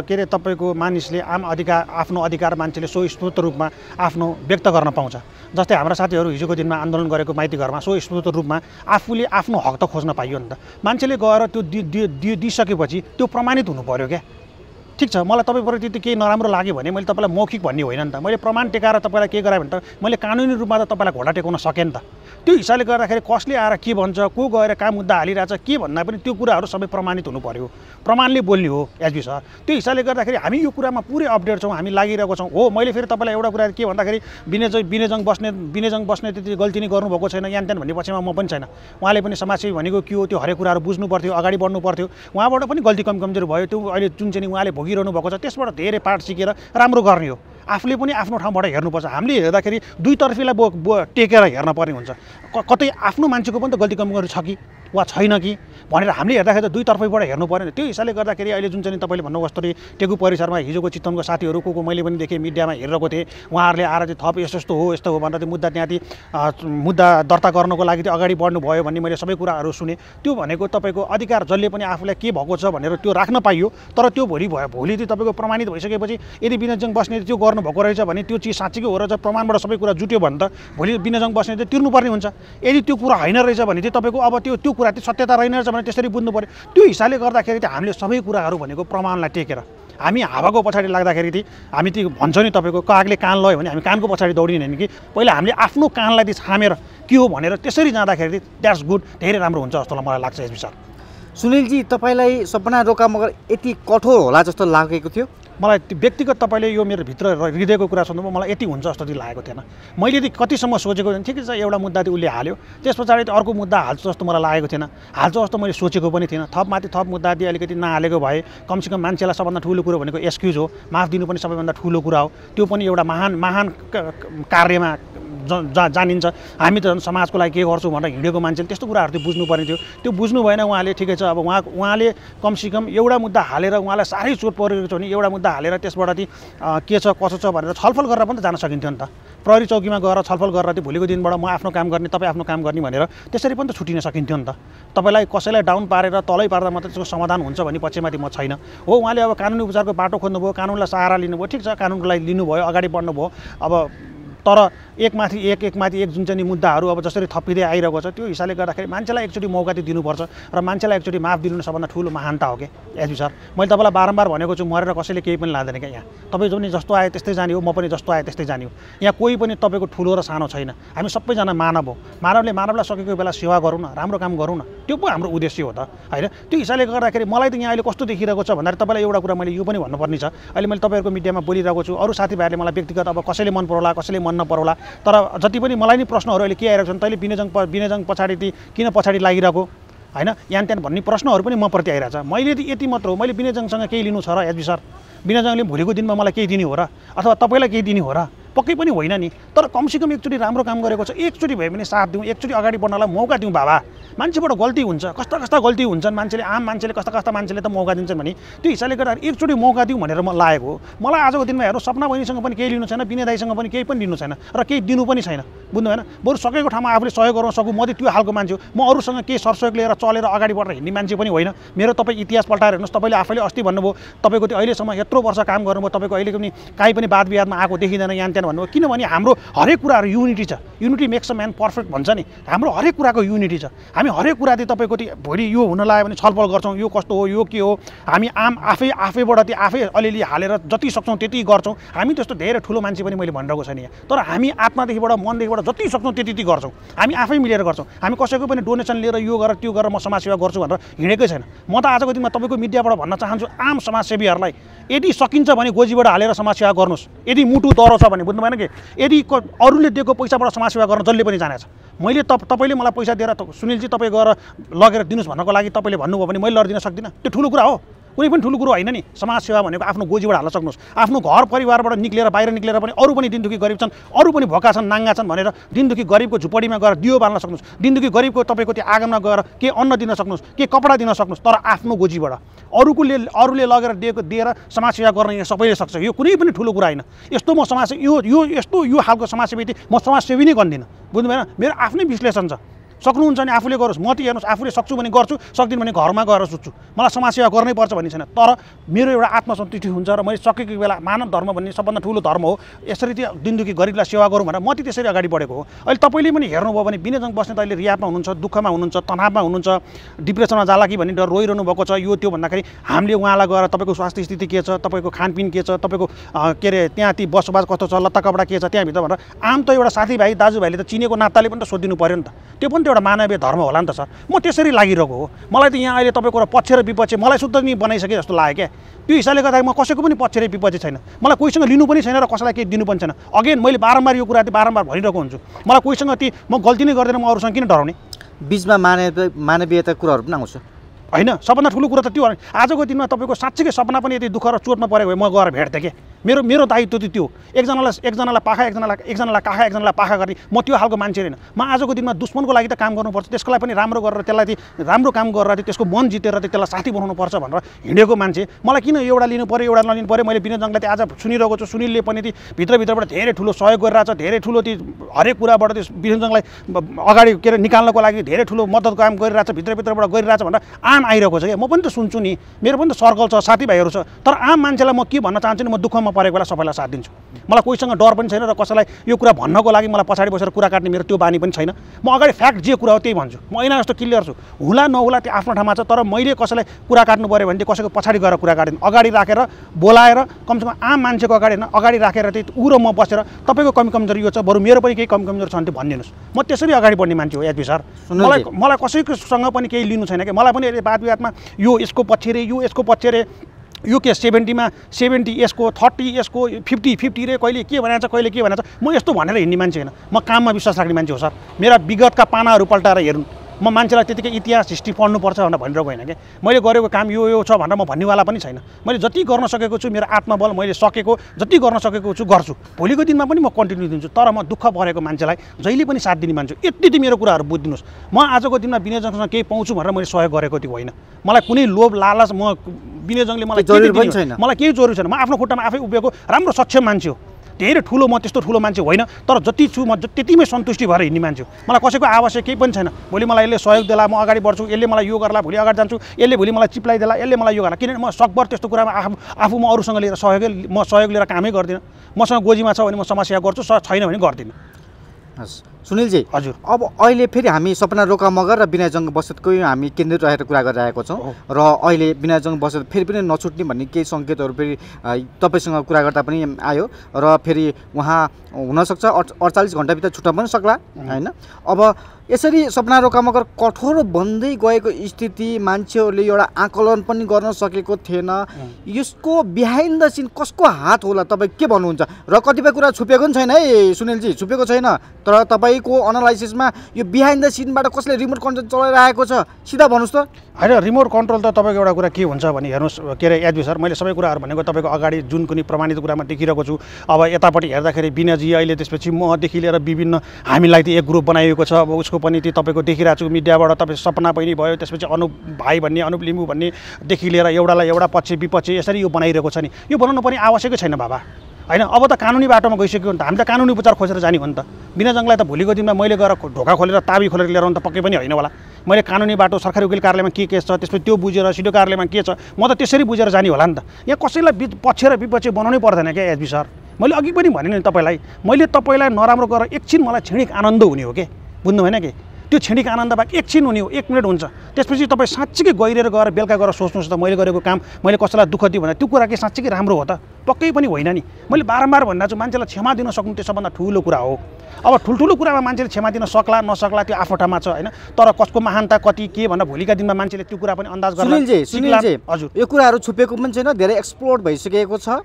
के अरे तपाईँको मानिसले आम अधिकार आफ्नो अधिकार मान्छेले स्वस्फूर्त रूपमा आफ्नो व्यक्त गर्न पाउँछ। जस्तै हाम्रा साथीहरू हिजोको दिनमा आन्दोलन गरेको माइती घरमा स्वस्फूर्त रूपमा आफूले आफ्नो हक त खोज्न पाइयो नि त। मान्छेले गएर त्यो दिइसकेपछि त्यो प्रमाणित हुनु पऱ्यो क्या? ठिक छ मलाई तपाईँप्रति त केही नराम्रो लाग्यो भने मैले तपाईँलाई मौखिक भन्ने होइन नि त। मैले प्रमाण टेकाएर तपाईँलाई के गराएँ भने त मैले कानुनी रूपमा त तपाईँलाई घोडा टेकाउन सकेँ नि त। त्यो हिसाबले गर्दाखेरि कसले आएर के भन्छ को गएर कहाँ मुद्दा हालिरहेछ के भन्दा पनि त्यो कुराहरू सबै प्रमाणित हुनु पऱ्यो प्रमाणले बोल्ने हो एचबी सर। त्यो हिसाबले गर्दाखेरि हामी यो कुरामा पुरै अपडेट छौँ हामी लागिरहेको छौँ। हो मैले फेरि तपाईँलाई एउटा कुरा के भन्दाखेरि विनयजङ विनयजङ बस्ने विनयजङ बस्ने त्यति गल्ती नै गर्नुभएको छैन यान त्यान भन्ने पक्षमा म पनि छैन। उहाँले पनि समाजसेवी भनेको के हो त्यो हरेक कुराहरू बुझ्नु पर्थ्यो अगाडि बढ्नु पर्थ्यो। उहाँबाट पनि गल्ती कम कमजोर भयो। त्यो अहिले जुन चाहिँ उहाँले भोगिरहनु भएको छ त्यसबाट धेरै पाठ सिकेर राम्रो गर्ने हो। आफूले पनि आफ्नो ठाउँबाट हेर्नुपर्छ। हामीले हेर्दाखेरि दुईतर्फीलाई बो बो टेकेर हेर्न पर्ने हुन्छ। कतै आफ्नो मान्छेको पनि त गल्ती कमजोरी छ कि? वा छैन कि? भनेर हामीले हेर्दाखेरि त दुईतर्फैबाट हेर्नु पऱ्यो त्यो हिसाबले गर्दाखेरि अहिले जुन चाहिँ तपाईँले भन्नुभयो जस्तै टेकु परिसरमा हिजोको चितवनको साथीहरू को को मैले पनि देखेँ मिडियामा हेरिरहेको थिएँ। उहाँहरूले आएर चाहिँ थप यस्तो यस्तो हो यस्तो हो भनेर मुद्दा त्यहाँदेखि मुद्दा दर्ता गर्नको लागि चाहिँ अगाडि बढ्नु भयो भन्ने मैले सबै कुराहरू सुने। त्यो भनेको तपाईँको अधिकार जसले पनि आफूलाई के भएको छ भनेर त्यो राख्न पाइयो। तर त्यो भोलि भयो भोलि चाहिँ तपाईँको प्रमाणित भइसकेपछि यदि विनयजङ बस्ने त्यो गर्नुभएको रहेछ भने त्यो चिज साँच्चीकै हो रहेछ प्रमाणबाट सबै कुरा जुट्यो भने त भोलि विनयजङ बस्ने चाहिँ तिर्नुपर्ने हुन्छ। यदि त्यो कुरा होइन रहेछ भने चाहिँ तपाईँको अब त्यो त्यो कुरा चाहिँ सत्यता रहेन रहेछ भने त्यसरी बुझ्नु पऱ्यो त्यो हिसाबले गर्दाखेरि चाहिँ हामीले सबै कुराहरू भनेको प्रमाणलाई टेकेर हामी हावाको पछाडि लाग्दाखेरि चाहिँ हामी त्यो भन्छौँ नि तपाईँको कागले कान लयो भने हामी कानको पछाडि दौडिने कि पहिला हामीले आफ्नो कानलाई चाहिँ छामेर के हो भनेर त्यसरी जाँदाखेरि द्याट्स गुड धेरै राम्रो हुन्छ जस्तो मलाई लाग्छ एसबी सर सुनिलजी तपाईँलाई सपना रोका मगर यति कठोर होला जस्तो लागेको थियो? मलाई व्यक्तिगत तपाईँले यो मेरो भित्र हृदयको कुरा सुन्नुभयो मलाई यति हुन्छ जस्तो लागेको थिएन। मैले यदि कतिसम्म सोचेको थिएँ ठिकै छ एउटा मुद्दा चाहिँ उसले हाल्यो। त्यस पछाडि अर्को मुद्दा हाल्छु जस्तो मलाई लागेको थिएन। हाल्छु जस्तो मैले सोचेको पनि थिएन। थप माथि थप मुद्दा दिए अलिकति नहालेको भए कमसेकम मान्छेलाई सबभन्दा ठुलो कुरो भनेको एक्सक्युज हो। माफ दिनु पनि सबैभन्दा ठुलो कुरा हो। त्यो पनि एउटा महान महान कार्यमा जा जानिन्छ। हामी त झन् समाजको लागि के गर्छौँ भनेर हिँडेको मान्छेले त्यस्तो कुराहरू चाहिँ बुझ्नु पर्ने थियो। त्यो बुझ्नु भएन उहाँले ठिकै छ। अब उहाँ उहाँले कमसेकम एउटा मुद्दा हालेर उहाँलाई साह्रै चोट परेको छ भने एउटा मुद्दा हालेर त्यसबाट चाहिँ के छ कसो छ भनेर छलफल गरेर पनि त जान सकिन्थ्यो नि त। प्रहरी चौकीमा गएर छलफल गरेर चाहिँ भोलिको दिनबाट म आफ्नो काम गर्ने तपाईँ आफ्नो काम गर्ने भनेर त्यसरी पनि त छुटिन सकिन्थ्यो नि त। तपाईँलाई कसैलाई डाउन पारेर तलै पार्दा मात्रै त्यसको समाधान हुन्छ भन्ने पक्षमाथि म छैन। हो उहाँले अब कानुनी उपचारको बाटो खोज्नुभयो कानुनलाई सहारा लिनुभयो ठिक छ कानुनको लागि लिनुभयो अगाडि बढ्नुभयो। अब तर एकमाथि एक एकमाथि एक जुन चाहिँ मुद्दाहरू अब जसरी थपिँदै आइरहेको छ त्यो हिसाबले गर्दाखेरि मान्छेलाई एकचोटि मौका चाहिँ दिनुपर्छ र मान्छेलाई एकचोटि माफ दिनु सबभन्दा ठुलो महानता हो कि? एसबी सर मैले तपाईँलाई बारम्बार भनेको छु मरेर कसैले केही पनि लाँदैन क्या यहाँ। तपाईँ पनि जस्तो आयो त्यस्तै जाने हो म पनि जस्तो आएँ त्यस्तै जाने हो। यहाँ कोही पनि तपाईँको ठुलो र सानो छैन। हामी सबैजना मानव हो। मानवले मानवलाई सकेको बेला सेवा गरौँ न राम्रो काम गरौँ न। त्यो पो हाम्रो उद्देश्य हो त होइन? त्यो हिसाबले गर्दाखेरि मलाई त यहाँ अहिले कस्तो देखिरहेको छ भन्दाखेरि तपाईँलाई एउटा कुरा मैले यो पनि भन्नुपर्ने छ। अहिले मैले तपाईँहरूको मिडियामा बोलिरहेको छु अरू साथीभाइहरूले मलाई व्यक्तिगत अब कसैले मन पराउला कसैले मन नपराउला तर जति पनि मलाई नि प्रश्नहरू अहिले के आइरहेको छन् तैँले विनयजङ प पछाडि ती किन पछाडि लागिरहेको? होइन यान त्यान भन्ने प्रश्नहरू पनि म प्रति आइरहेछ। मैले यति मात्र हो मैले विनयजङसँग केही लिनु छ र एचबी सर? विनयजङले भोलिको दिनमा मलाई केही दिने हो र? अथवा तपाईँलाई केही दिने हो र? पक्कै पनि होइन नि। तर कमसेकम एकचोटि राम्रो काम गरेको छ। एकचोटि भए पनि साथ दिउँ एकचोटि अगाडि बढ्नलाई मौका दिउँ बाबा। मान्छेबाट गल्ती हुन्छ कस्ता कस्ता गल्ती हुन्छन् मान्छेले आम मान्छेले कस्ता कस्ता मान्छेले त मौका दिन्छन् भने त्यो हिसाबले गर्दा एकचोटि मौका दिउँ भनेर म लागेको मलाई आजको दिनमा हेर्नु सपना बहिनीसँग पनि केही लिनु छैन विनय दाईसँग पनि केही पनि लिनु छैन र केही दिनु पनि छैन बुझ्नु भएन? बरु सकेको ठाउँमा आफूले सहयोग गर्न सकौँ म त त्यो खालको मान्छे हो। म अरूसँग केही सरसहयोग लिएर चलेर अगाडि बढेर हिँड्ने मान्छे पनि होइन। मेरो तपाईँ इतिहास पल्टाएर हेर्नुहोस् तपाईँले आफैले अस्ति भन्नुभयो तपाईँको त्यो अहिलेसम्म यत्रो वर्ष काम गर्नुभयो तपाईँको अहिले पनि काहीँ पनि वाद विवादमा आएको देखिँदैन यान त्यान भन्नुभयो। किनभने हाम्रो हरेक कुराहरू युनिटी छ। Unity makes a man perfect भन्छ नि। हाम्रो हरेक कुराको युनिटी छ। हामी हरेक कुरा चाहिँ तपाईँको त्यो भोलि यो हुन लाग्यो भने छलफल गर्छौँ यो कस्तो हो यो के हो? हामी आम आफै आफैबाट त्यो आफै अलिअलि हालेर जति सक्छौँ त्यति गर्छौँ। हामी त्यस्तो धेरै ठुलो मान्छे पनि मैले भनिरहेको छैन यहाँ। तर हामी आत्मादेखिबाट मनदेखिबाट जति सक्छौँ त्यति त्यति गर्छौँ। हामी आफै मिलेर गर्छौँ। हामी कसैको पनि डोनेसन लिएर यो गरेर त्यो गरेर म समाजसेवा गर्छु भनेर हिँडेकै छैन। म त आजको दिनमा तपाईँको मिडियाबाट भन्न चाहन्छु आम समाजसेवीहरूलाई यदि सकिन्छ भने गोजीबाट हालेर समाजसेवा गर्नुहोस्। यदि मुटु दह्रो छ भने बुझ्नु भएन कि? यदि अरूले दिएको पैसाबाट समाजसेवा गर्न जसले पनि जानेछ। मैले तप तपाईँले मलाई पैसा दिएर सुनिलजी तपाईँ गएर लगेर दिनुहोस् भन्नको लागि तपाईँले भन्नुभयो भने मैले लडिदिन सक्दिनँ। त्यो ठुलो कुरा हो। कुनै पनि ठुलो कुरो होइन नि समाजसेवा भनेको आफ्नो गोजीबाट हाल्न सक्नुहोस्। आफ्नो घर परिवारबाट निक्लेर बाहिर निक्लेर पनि अरू पनि दिनदुखी गरिब छन् अरू पनि भोका छन् नाङ्गा छन् भनेर दिनदुखी गरिबको झुपडीमा गएर दियो बाल्न सक्नुहोस्। दिनदुखी गरिबको तपाईँको त्यो आँगनमा गएर के अन्न दिन सक्नुहोस् के कपडा दिन सक्नुहोस् तर आफ्नो गोजीबाट। अरूकोले अरूले लगेर दिएको दिएर समाजसेवा गर्न यहाँ सबैले सक्छ। यो कुनै पनि ठुलो कुरा होइन। यस्तो म समाज यो यो यस्तो यो खालको समाजसेवी म समाजसेवी नै गर्दिनँ बुझ्नु भएन मेरो आफ्नै विश्लेषण छ। सक्नुहुन्छ भने आफूले गरोस्। म ती हेर्नुहोस् आफूले सक्छु भने गर्छु सक्दिनँ भने घरमा गएर सुत्छु। मलाई समाजसेवा गर्नै पर्छ भन्ने छैन। तर मेरो एउटा आत्मसन्तुष्टि हुन्छ र मैले सकेको बेला मानव धर्म भन्ने सबभन्दा ठुलो धर्म हो। यसरी त्यो दिनदुखी गरिबलाई सेवा गरौँ भनेर म ती त्यसरी अगाडि बढेको हो। अहिले तपाईँले पनि हेर्नुभयो भने विनयजङ बस्ने त अहिले रियापमा हुनुहुन्छ दुःखमा हुनुहुन्छ तनावमा हुनुहुन्छ डिप्रेसनमा जाला कि भन्ने डर रोइरहनु भएको छ। यो त्यो भन्दाखेरि हामीले उहाँलाई गएर तपाईँको स्वास्थ्य स्थिति के छ तपाईँको खानपिन के छ तपाईँको के अरे त्यहाँ ती बसोबास कस्तो छ लत्ता कपडा के छ त्यहाँभित्र भनेर आम त एउटा साथीभाइ दाजुभाइले त चिनेको नाताले पनि त सोधिदिनु पऱ्यो नि त। त्यो पनि एउटा मानवीय धर्म होला नि त सर। म त्यसरी लागिरहेको हो। मलाई त यहाँ अहिले तपाईँको पक्ष र विपक्ष मलाई शुद्ध नि बनाइसके जस्तो लाग्यो क्या। त्यो हिसाबले गर्दाखेरि म कसैको पनि पक्ष र विपक्ष छैन। मलाई कोहीसँग लिनु पनि छैन र कसैलाई केही दिनु पनि छैन। अगेन मैले बारम्बार यो कुरा चाहिँ बारम्बार भनिरहेको हुन्छु। मलाई कोहीसँग ती म गल्ती नै गर्दैन म अरूसँग किन डराउने? बिचमा मानव मानवीयता कुराहरू पनि आउँछ। होइन सबभन्दा ठुलो कुरा त त्यो आजको दिनमा तपाईँको साँच्चीकै सपना पनि यदि दुःख र चोटमा परेको भए म गएर भेट्थेँ कि मेरो मेरो दायित्व त त्यो। एकजनालाई एकजनालाई पाखा एकजनालाई एकजनालाई काखा एकजनालाई पाखा गर्ने। म त्यो खालको मान्छे होइन। म आजको दिनमा दुश्मनको लागि त काम गर्नुपर्छ। त्यसको लागि पनि राम्रो गरेर त्यसलाई राम्रो काम गरेर त्यसको मन जितेर चाहिँ त्यसलाई साथी बनाउनुपर्छ भनेर हिँडेको मान्छे। मलाई किन एउटा लिनु पऱ्यो एउटा नलिनु पऱ्यो मैले विनोदजङलाई चाहिँ आज सुनिरहेको छु। सुनिलले पनि भित्रभित्रबाट धेरै ठुलो सहयोग गरिरहेछ। धेरै ठुलो ती हरेक कुराबाट त्यो विनोदजङलाई अगाडि के अरे निकाल्नको लागि धेरै ठुलो मद्दत काम गरिरहेछ भित्रभित्रबाट गरिरहेछ भनेर आम आइरहेको छ क्या। म पनि त सुन्छु नि। मेरो पनि त सर्कल छ साथीभाइहरू छ। तर आम मान्छेलाई म के भन्न चाहन्छु नि? म दुःखमा परेको बेला सबैलाई साथ दिन्छु। मलाई कोहीसँग डर पनि छैन र कसैलाई यो कुरा भन्नको लागि मलाई पछाडि बसेर कुरा काट्ने मेरो त्यो बानी पनि छैन। म अगाडि फ्याक्ट जे कुरा हो त्यही भन्छु। म ऐना जस्तो क्लियर छु। हुला नहुला त्यो आफ्नो ठाउँमा छ तर मैले कसैलाई कुरा काट्नु पऱ्यो भने चाहिँ कसैको पछाडि गएर कुरा काट्दैन अगाडि राखेर बोलाएर कमसेकम आम मान्छेको अगाडि होइन अगाडि राखेर चाहिँ ऊ र म बसेर तपाईँको कमी कमजोरी यो छ बरु मेरो पनि केही कमी कमजोरी छ भने त्यो भनिदिनुहोस्। म त्यसरी अगाडि बढ्ने मान्छे हो एचपी सर। मलाई मलाई कसैकोसँग पनि केही लिनु छैन कि मलाई पनि वाद विवादमा यो यसको पछि रे यो यसको पछि रे। यो सेभेन्टीमा सेभेन्टी यसको थर्टी यसको फिफ्टी फिफ्टी रे कहिले के भनेको छ कहिले के भनेको छ म यस्तो भनेर हिँड्ने मान्छे होइन। म काममा विश्वास राख्ने मान्छे हो सर। मेरा विगतका पानाहरू पल्टाएर हेर्नु। म मान्छेलाई त्यतिकै इतिहास हिस्ट्री पढ्नुपर्छ भनेर भनिरहेको होइन कि मैले गरेको काम यो यो छ भनेर म भन्नेवाला पनि छैन मैले जति गर्न सकेको छु मेरो आत्मबल मैले सकेको जति गर्न सकेको छु गर्छु भोलिको दिनमा पनि म कन्टिन्यू दिन्छु तर म दुःख परेको मान्छेलाई जहिले पनि साथ दिने मान्छे। यति मेरो कुराहरू बुझिदिनुहोस् म आजको दिनमा विनयजङसँग केही पाउँछु भनेर मैले सहयोग गरेको त्यो होइन मलाई कुनै लोभ लालच म विनयजङले मलाई जरुरी पनि? छैन। मलाई केही जरुरी छैन म आफ्नो खुट्टामा आफै उभिएको राम्रो सक्षम मान्छे हो धेरै ठुलो म त्यस्तो ठुलो मान्छे होइन तर जति छु म त्यतिमै सन्तुष्टि भएर हिँड्ने मान्छे मलाई कसैको आवश्यक केही पनि छैन। भोलि मलाई यसले सहयोग देला म अगाडि बढ्छु यसले मलाई यो गर्ला भोलि अगाडि जान्छु यसले भोलि मलाई चिप्लाइदेला यसले मलाई यो गर्ला। किनभने म सकभर त्यस्तो कुरामा आफू आफू म अरूसँग लिएर सहयोगै म सहयोग लिएर कामै गर्दिनँ। मसँग गोजीमा छ भने म समस्या गर्छु छैन भने गर्दिनँ। हस्। सुनिलजी हजुर। अब अहिले फेरि हामी सपना रोका मगर र विनयजङ बसतकै हामी केन्द्रित रहेर कुरा गरिरहेको छौँ। र अहिले विनयजङ बसत फेरि पनि नछुट्ने भन्ने केही सङ्केतहरू फेरि तपाईँसँग कुरा गर्दा पनि आयो र फेरि उहाँ हुनसक्छ अडचालिस घन्टाभित्र छुट्न पनि सक्ला होइन? अब यसरी सपना रोका मगर कठोर बन्दै गएको स्थिति मान्छेहरूले एउटा आकलन पनि गर्न सकेको थिएन। यसको बिहाइन्ड द सिन कसको हात होला तपाईँ के भन्नुहुन्छ? र कतिपय कुरा छुपेको पनि छैन है सुनिलजी छुपेको छैन। तर तपाईँको अनालाइसिसमा यो बिहाइन्ड द सिनबाट कसले रिमोट कन्ट्रोल चलाइरहेको छ? सिधा भन्नुहोस् त। होइन रिमोट कन्ट्रोल त तपाईँको एउटा कुरा के हुन्छ भने हेर्नुहोस् के अरे एचबी सर मैले सबै कुराहरू भनेको तपाईँको अगाडि जुन कुनै प्रमाणित कुरामा देखिरहेको छु। अब यतापट्टि हेर्दाखेरि बिनाजी अहिले त्यसपछि मदेखि लिएर विभिन्न हामीलाई त एक ग्रुप बनाइएको छ। अब उसको पनि त्यो तपाईँको देखिरहेको छु मिडियाबाट तपाईँ सपना बहिनी भयो त्यसपछि अनुप भाइ भन्ने अनुप लिम्बू भन्नेदेखि लिएर एउटालाई एउटा पक्ष विपक्ष यसरी यो बनाइरहेको छ नि। यो बनाउनु पनि आवश्यकै छैन बाबा। होइन अब त कानुनी बाटोमा गइसक्यो भने त हामी त कानुनी उपचार खोजेर जाने हो नि त। बिना जङ्गलाई त भोलिको दिनमा मैले गएर ढोका खोलेर ताबी खोलेर लिएर आउनु त पक्कै पनि होइन होला। मैले कानुनी बाटो सरकारी वकिल कार्यालयमा के केस छ त्यसपछि त्यो बुझेर सिडिओ कार्यालयमा के छ म त त्यसरी बुझेर जाने होला नि त। यहाँ कसैलाई बिच पक्ष र विपक्ष बनाउनै पर्दैन क्या एचबी सर। मैले अघि पनि भने नि तपाईँलाई मैले तपाईँलाई नराम्रो गरेर एकछिन मलाई क्षणिक आनन्द हुने हो कि? बुझ्नु भएन कि? त्यो क्षणिक आनन्द बाहेक एकछिन हुने हो एक मिनट हुन्छ। त्यसपछि तपाईँ साँच्चीकै गहिरेर गएर बेलुका गएर सोच्नुहोस् त मैले गरेको काम मैले कसैलाई दुःख दिएँ भने त्यो कुरा के साँच्चीकै राम्रो हो त? पक्कै पनि होइन नि। मैले बारम्बार भनिरहेको छु मान्छेलाई क्षमा दिन सक्नु त्यो सबभन्दा ठुलो कुरा हो। अब ठुल्ठुलो कुरामा मान्छेले क्षमा दिन सक्ला नसक्ला त्यो आफ्नो ठाउँमा छ होइन? तर कसको महानता कति के भनेर भोलिका दिनमा मान्छेले त्यो कुरा पनि अन्दाज। सुनिलजी हजुर। यो कुराहरू छुपेको पनि छैन धेरै एक्सप्लोर भइसकेको छ।